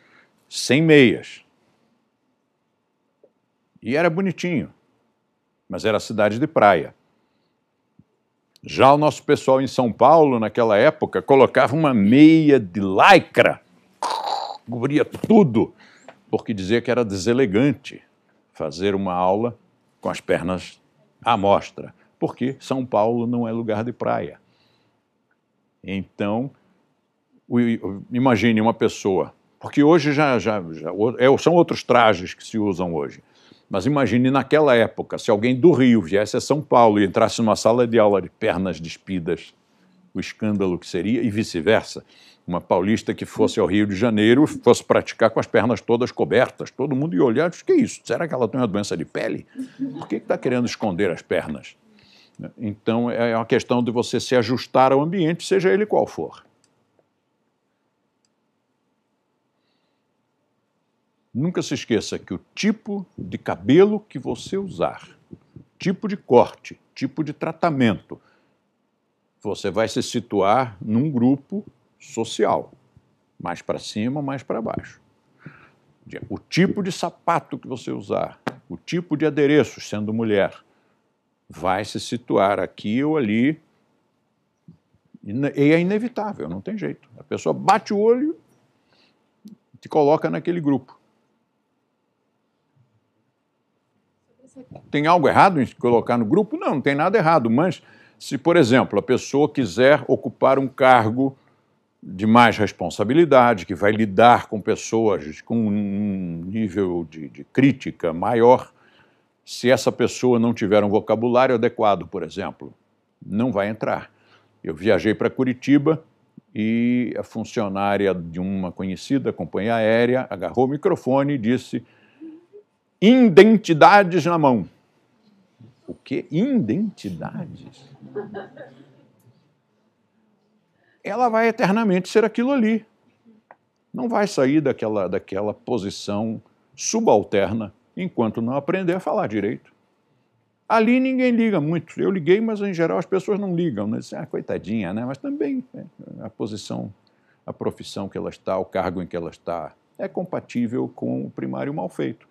sem meias. E era bonitinho, mas era cidade de praia. Já o nosso pessoal em São Paulo, naquela época, colocava uma meia de lycra, cobria tudo, porque dizia que era deselegante fazer uma aula com as pernas à mostra, porque São Paulo não é lugar de praia. Então, imagine uma pessoa, porque hoje já, já, já é, são outros trajes que se usam hoje Mas imagine naquela época, se alguém do Rio viesse a São Paulo e entrasse numa sala de aula de pernas despidas, o escândalo que seria, e vice-versa. Uma paulista que fosse ao Rio de Janeiro fosse praticar com as pernas todas cobertas, todo mundo ia olhar, o que é isso? Será que ela tem uma doença de pele? Por que está querendo esconder as pernas? Então é uma questão de você se ajustar ao ambiente, seja ele qual for. Nunca se esqueça que o tipo de cabelo que você usar, tipo de corte, tipo de tratamento, você vai se situar num grupo social, mais para cima, mais para baixo. O tipo de sapato que você usar, o tipo de adereço, sendo mulher, vai se situar aqui ou ali. E é inevitável, não tem jeito. A pessoa bate o olho e te coloca naquele grupo. Tem algo errado em colocar no grupo? Não, não tem nada errado, mas se, por exemplo, a pessoa quiser ocupar um cargo de mais responsabilidade, que vai lidar com pessoas com um nível de, de crítica maior, se essa pessoa não tiver um vocabulário adequado, por exemplo, não vai entrar. Eu viajei para Curitiba e a funcionária de uma conhecida companhia aérea agarrou o microfone e disse: Identidades na mão. O que? Identidades? Ela vai eternamente ser aquilo ali. Não vai sair daquela, daquela posição subalterna enquanto não aprender a falar direito. Ali ninguém liga muito. Eu liguei, mas em geral as pessoas não ligam. Né? Dizem, ah, coitadinha, né? Mas também é, a posição, a profissão que ela está, o cargo em que ela está, é compatível com o primário mal feito.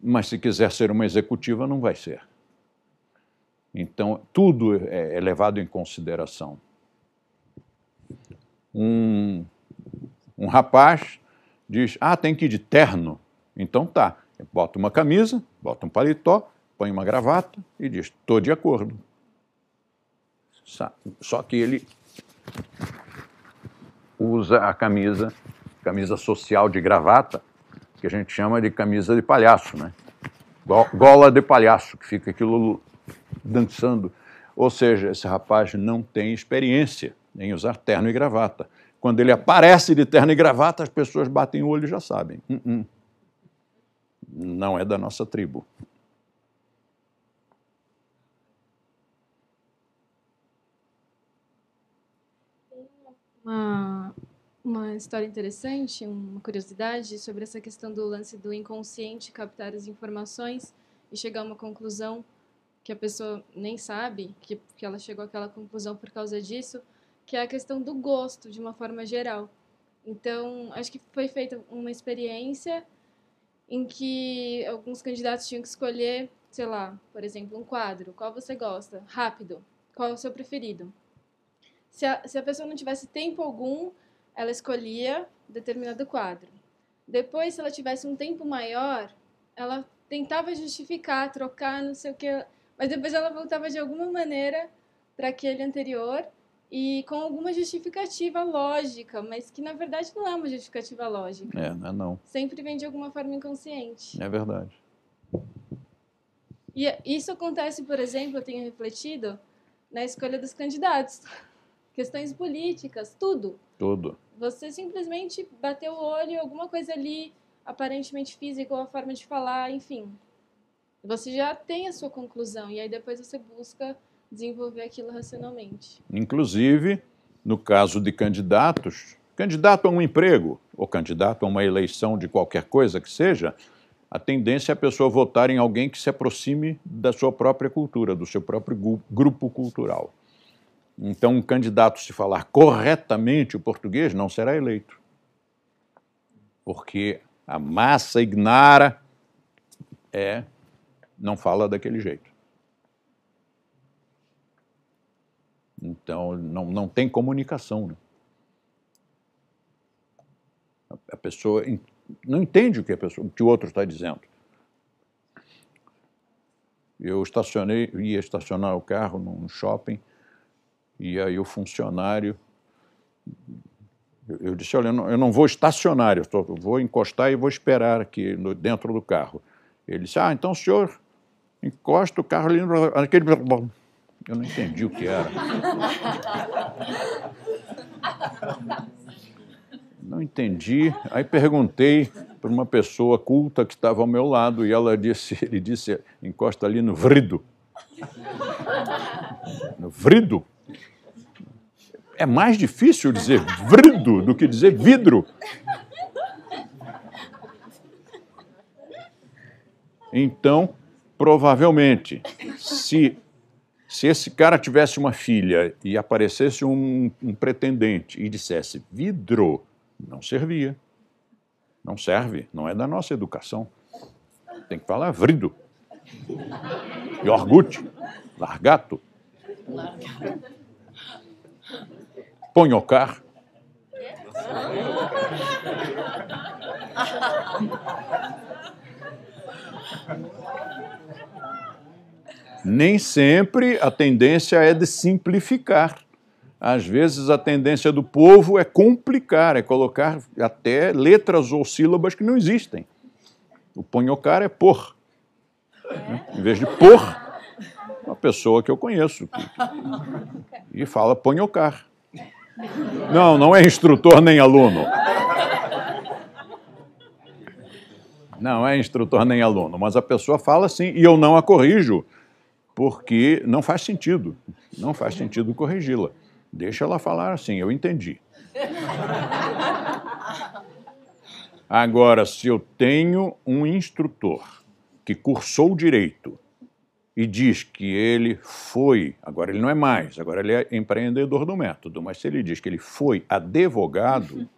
Mas se quiser ser uma executiva, não vai ser. Então, tudo é, é levado em consideração. Um, um rapaz diz: Ah, tem que ir de terno. Então tá. Bota uma camisa, bota um paletó, põe uma gravata e diz: Estou de acordo. Só que ele usa a camisa, camisa social de gravata, que a gente chama de camisa de palhaço, né? Gola de palhaço, que fica aquilo dançando. Ou seja, esse rapaz não tem experiência em usar terno e gravata. Quando ele aparece de terno e gravata, as pessoas batem o olho e já sabem. Uh -uh. Não é da nossa tribo. Uma, uma história interessante, uma curiosidade sobre essa questão do lance do inconsciente captar as informações e chegar a uma conclusão que a pessoa nem sabe que, que ela chegou àquela conclusão por causa disso, que é a questão do gosto, de uma forma geral. Então, acho que foi feita uma experiência em que alguns candidatos tinham que escolher, sei lá, por exemplo, um quadro. Qual você gosta? Rápido. Qual é o seu preferido? Se a, se a pessoa não tivesse tempo algum, ela escolhia determinado quadro. Depois, se ela tivesse um tempo maior, ela tentava justificar, trocar, não sei o que. Mas depois ela voltava de alguma maneira para aquele anterior e com alguma justificativa lógica, mas que na verdade não é uma justificativa lógica. É, não é não. Sempre vem de alguma forma inconsciente. É verdade. E isso acontece, por exemplo, eu tenho refletido na escolha dos candidatos. (laughs) Questões políticas, tudo. Tudo. Você simplesmente bateu o olho, alguma coisa ali, aparentemente física, ou a forma de falar, enfim, você já tem a sua conclusão e aí depois você busca desenvolver aquilo racionalmente. Inclusive, no caso de candidatos, candidato a um emprego ou candidato a uma eleição de qualquer coisa que seja, a tendência é a pessoa votar em alguém que se aproxime da sua própria cultura, do seu próprio grupo cultural. Então, um candidato, se falar corretamente o português, não será eleito. Porque a massa ignara é não fala daquele jeito. Então, não, não tem comunicação. Né? A pessoa não entende o que, a pessoa, o, que o outro está dizendo. Eu estacionei, ia estacionar o carro num shopping, e aí o funcionário. Eu, disse: Olha, eu não, eu não vou estacionar, eu, tô, vou encostar e vou esperar aqui no, dentro do carro. Ele disse: Ah, então senhor encosta o carro ali naquele. Eu não entendi o que era. Não entendi. Aí perguntei para uma pessoa culta que estava ao meu lado e ela disse, ele disse, encosta ali no vrido. No vrido? É mais difícil dizer vrido do que dizer vidro. Então, provavelmente, se, se esse cara tivesse uma filha e aparecesse um, um pretendente e dissesse vidro, não servia. Não serve, não é da nossa educação. Tem que falar vrido. Iogurte, largato, ponhocar. (laughs) Nem sempre a tendência é de simplificar. Às vezes a tendência do povo é complicar, é colocar até letras ou sílabas que não existem. O ponhocar é por. Né? Em vez de por, uma pessoa que eu conheço que, e fala ponhocar. Não, não é instrutor nem aluno. Não é instrutor nem aluno, mas a pessoa fala assim e eu não a corrijo, porque não faz sentido. Não faz sentido corrigi-la. Deixa ela falar assim, eu entendi. Agora, se eu tenho um instrutor que cursou direito e diz que ele foi, agora ele não é mais, agora ele é empreendedor do método, mas se ele diz que ele foi advogado,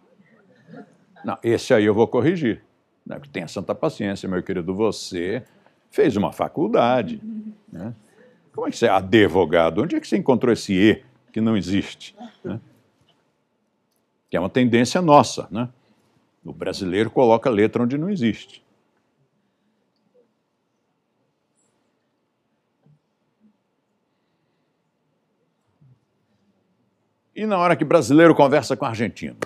(laughs) não, esse aí eu vou corrigir. Né? Tenha santa paciência, meu querido, você fez uma faculdade. Né? Como é que você é advogado? Onde é que você encontrou esse E que não existe? Né? Que é uma tendência nossa. Né? O brasileiro coloca letra onde não existe. E na hora que brasileiro conversa com argentino?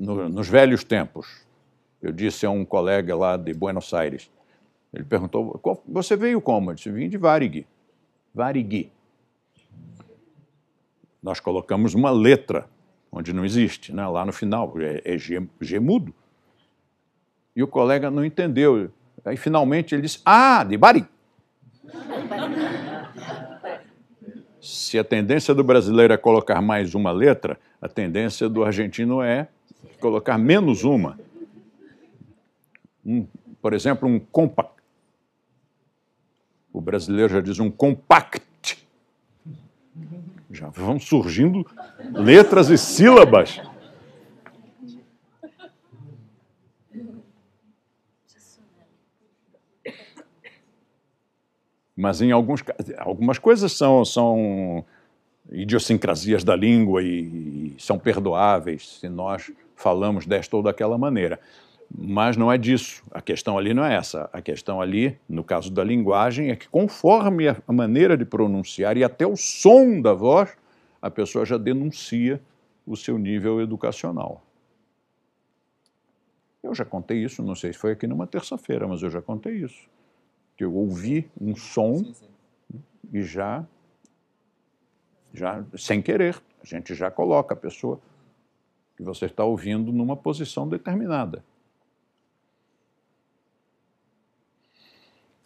no, nos velhos tempos. Eu disse a um colega lá de Buenos Aires, ele perguntou, você veio como? Eu disse, vim de Varig. Varig. Nós colocamos uma letra, onde não existe, né? lá no final, é, é G, G mudo. E o colega não entendeu. Aí finalmente ele disse, ah, de Varig. Se a tendência do brasileiro é colocar mais uma letra, a tendência do argentino é colocar menos uma. Um, por exemplo, um compact. O brasileiro já diz um compact. Já vão surgindo letras e sílabas. Mas em alguns algumas coisas são, são idiosincrasias da língua e, e são perdoáveis se nós falamos desta ou daquela maneira. Mas não é disso. A questão ali não é essa. A questão ali, no caso da linguagem, é que conforme a maneira de pronunciar e até o som da voz, a pessoa já denuncia o seu nível educacional. Eu já contei isso, não sei se foi aqui numa terça-feira, mas eu já contei isso. Que eu ouvi um som sim, sim. e já, já, sem querer, a gente já coloca a pessoa que você está ouvindo numa posição determinada.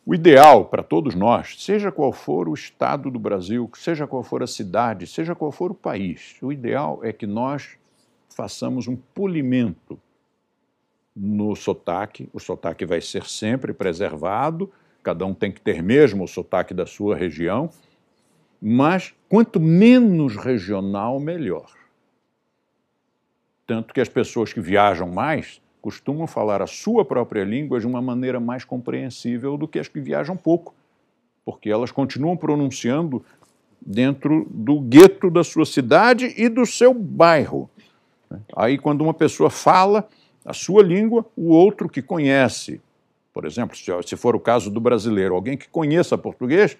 O ideal para todos nós, seja qual for o estado do Brasil, seja qual for a cidade, seja qual for o país, o ideal é que nós façamos um polimento no sotaque. O sotaque vai ser sempre preservado, cada um tem que ter mesmo o sotaque da sua região, mas quanto menos regional, melhor. Tanto que as pessoas que viajam mais costumam falar a sua própria língua de uma maneira mais compreensível do que as que viajam pouco, porque elas continuam pronunciando dentro do gueto da sua cidade e do seu bairro. Aí, quando uma pessoa fala a sua língua, o outro que conhece, por exemplo, se for o caso do brasileiro, alguém que conheça português,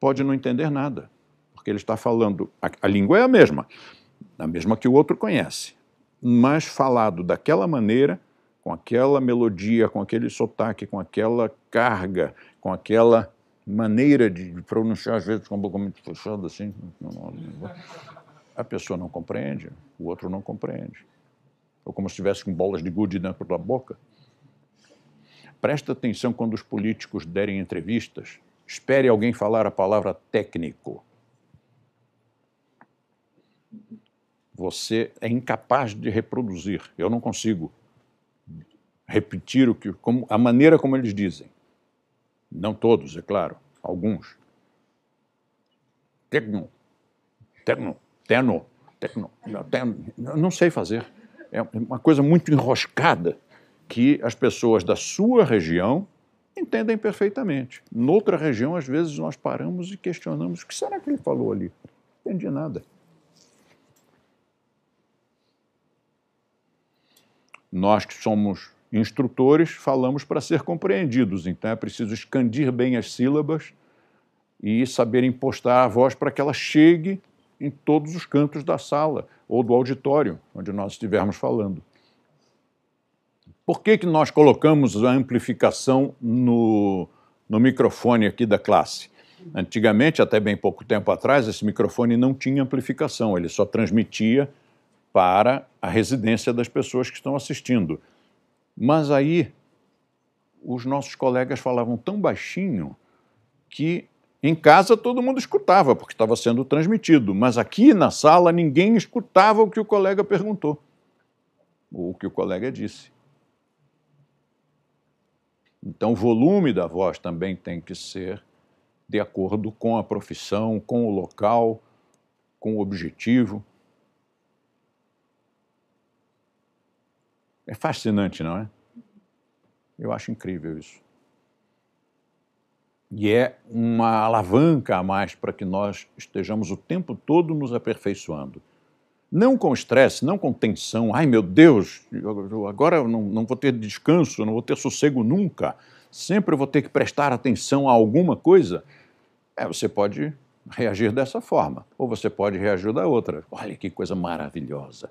pode não entender nada, porque ele está falando, a, língua é a mesma, a mesma que o outro conhece mas falado daquela maneira com aquela melodia, com aquele sotaque, com aquela carga, com aquela maneira de pronunciar, às vezes com a boca muito fechada, assim. A pessoa não compreende, o outro não compreende. Ou como se estivesse com bolas de gude dentro da boca. Presta atenção quando os políticos derem entrevistas. Espere alguém falar a palavra técnico. Você é incapaz de reproduzir. Eu não consigo repetir o que, como, a maneira como eles dizem. Não todos, é claro, alguns. Tecno, tecno, teno, tecno, tecno, não sei fazer. É uma coisa muito enroscada que as pessoas da sua região entendem perfeitamente. Noutra região, às vezes, nós paramos e questionamos: o que será que ele falou ali? Não entendi nada. Nós que somos instrutores falamos para ser compreendidos, então é preciso expandir bem as sílabas e saber impostar a voz para que ela chegue em todos os cantos da sala ou do auditório onde nós estivermos falando. Por que, que nós colocamos a amplificação no, no microfone aqui da classe? Antigamente, até bem pouco tempo atrás, esse microfone não tinha amplificação, ele só transmitia para a residência das pessoas que estão assistindo. Mas aí os nossos colegas falavam tão baixinho que em casa todo mundo escutava, porque estava sendo transmitido, mas aqui na sala ninguém escutava o que o colega perguntou, ou o que o colega disse. Então, o volume da voz também tem que ser de acordo com a profissão, com o local, com o objetivo. É fascinante, não é? Eu acho incrível isso. E é uma alavanca a mais para que nós estejamos o tempo todo nos aperfeiçoando. Não com estresse, não com tensão. Ai, meu Deus, agora eu não, não vou ter descanso, não vou ter sossego nunca. Sempre vou ter que prestar atenção a alguma coisa. É, você pode reagir dessa forma, ou você pode reagir da outra. Olha que coisa maravilhosa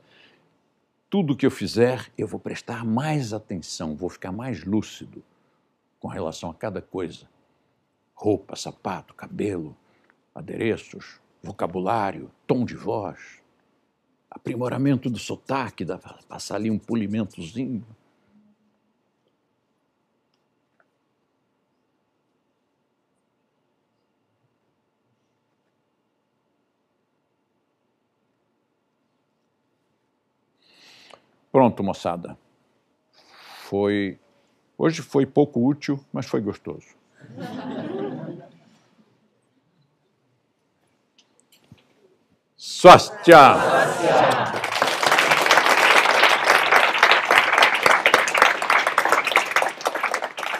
tudo que eu fizer, eu vou prestar mais atenção, vou ficar mais lúcido com relação a cada coisa. Roupa, sapato, cabelo, adereços, vocabulário, tom de voz, aprimoramento do sotaque, passar ali um polimentozinho. Pronto, moçada. Foi. Hoje foi pouco útil, mas foi gostoso. Swastia!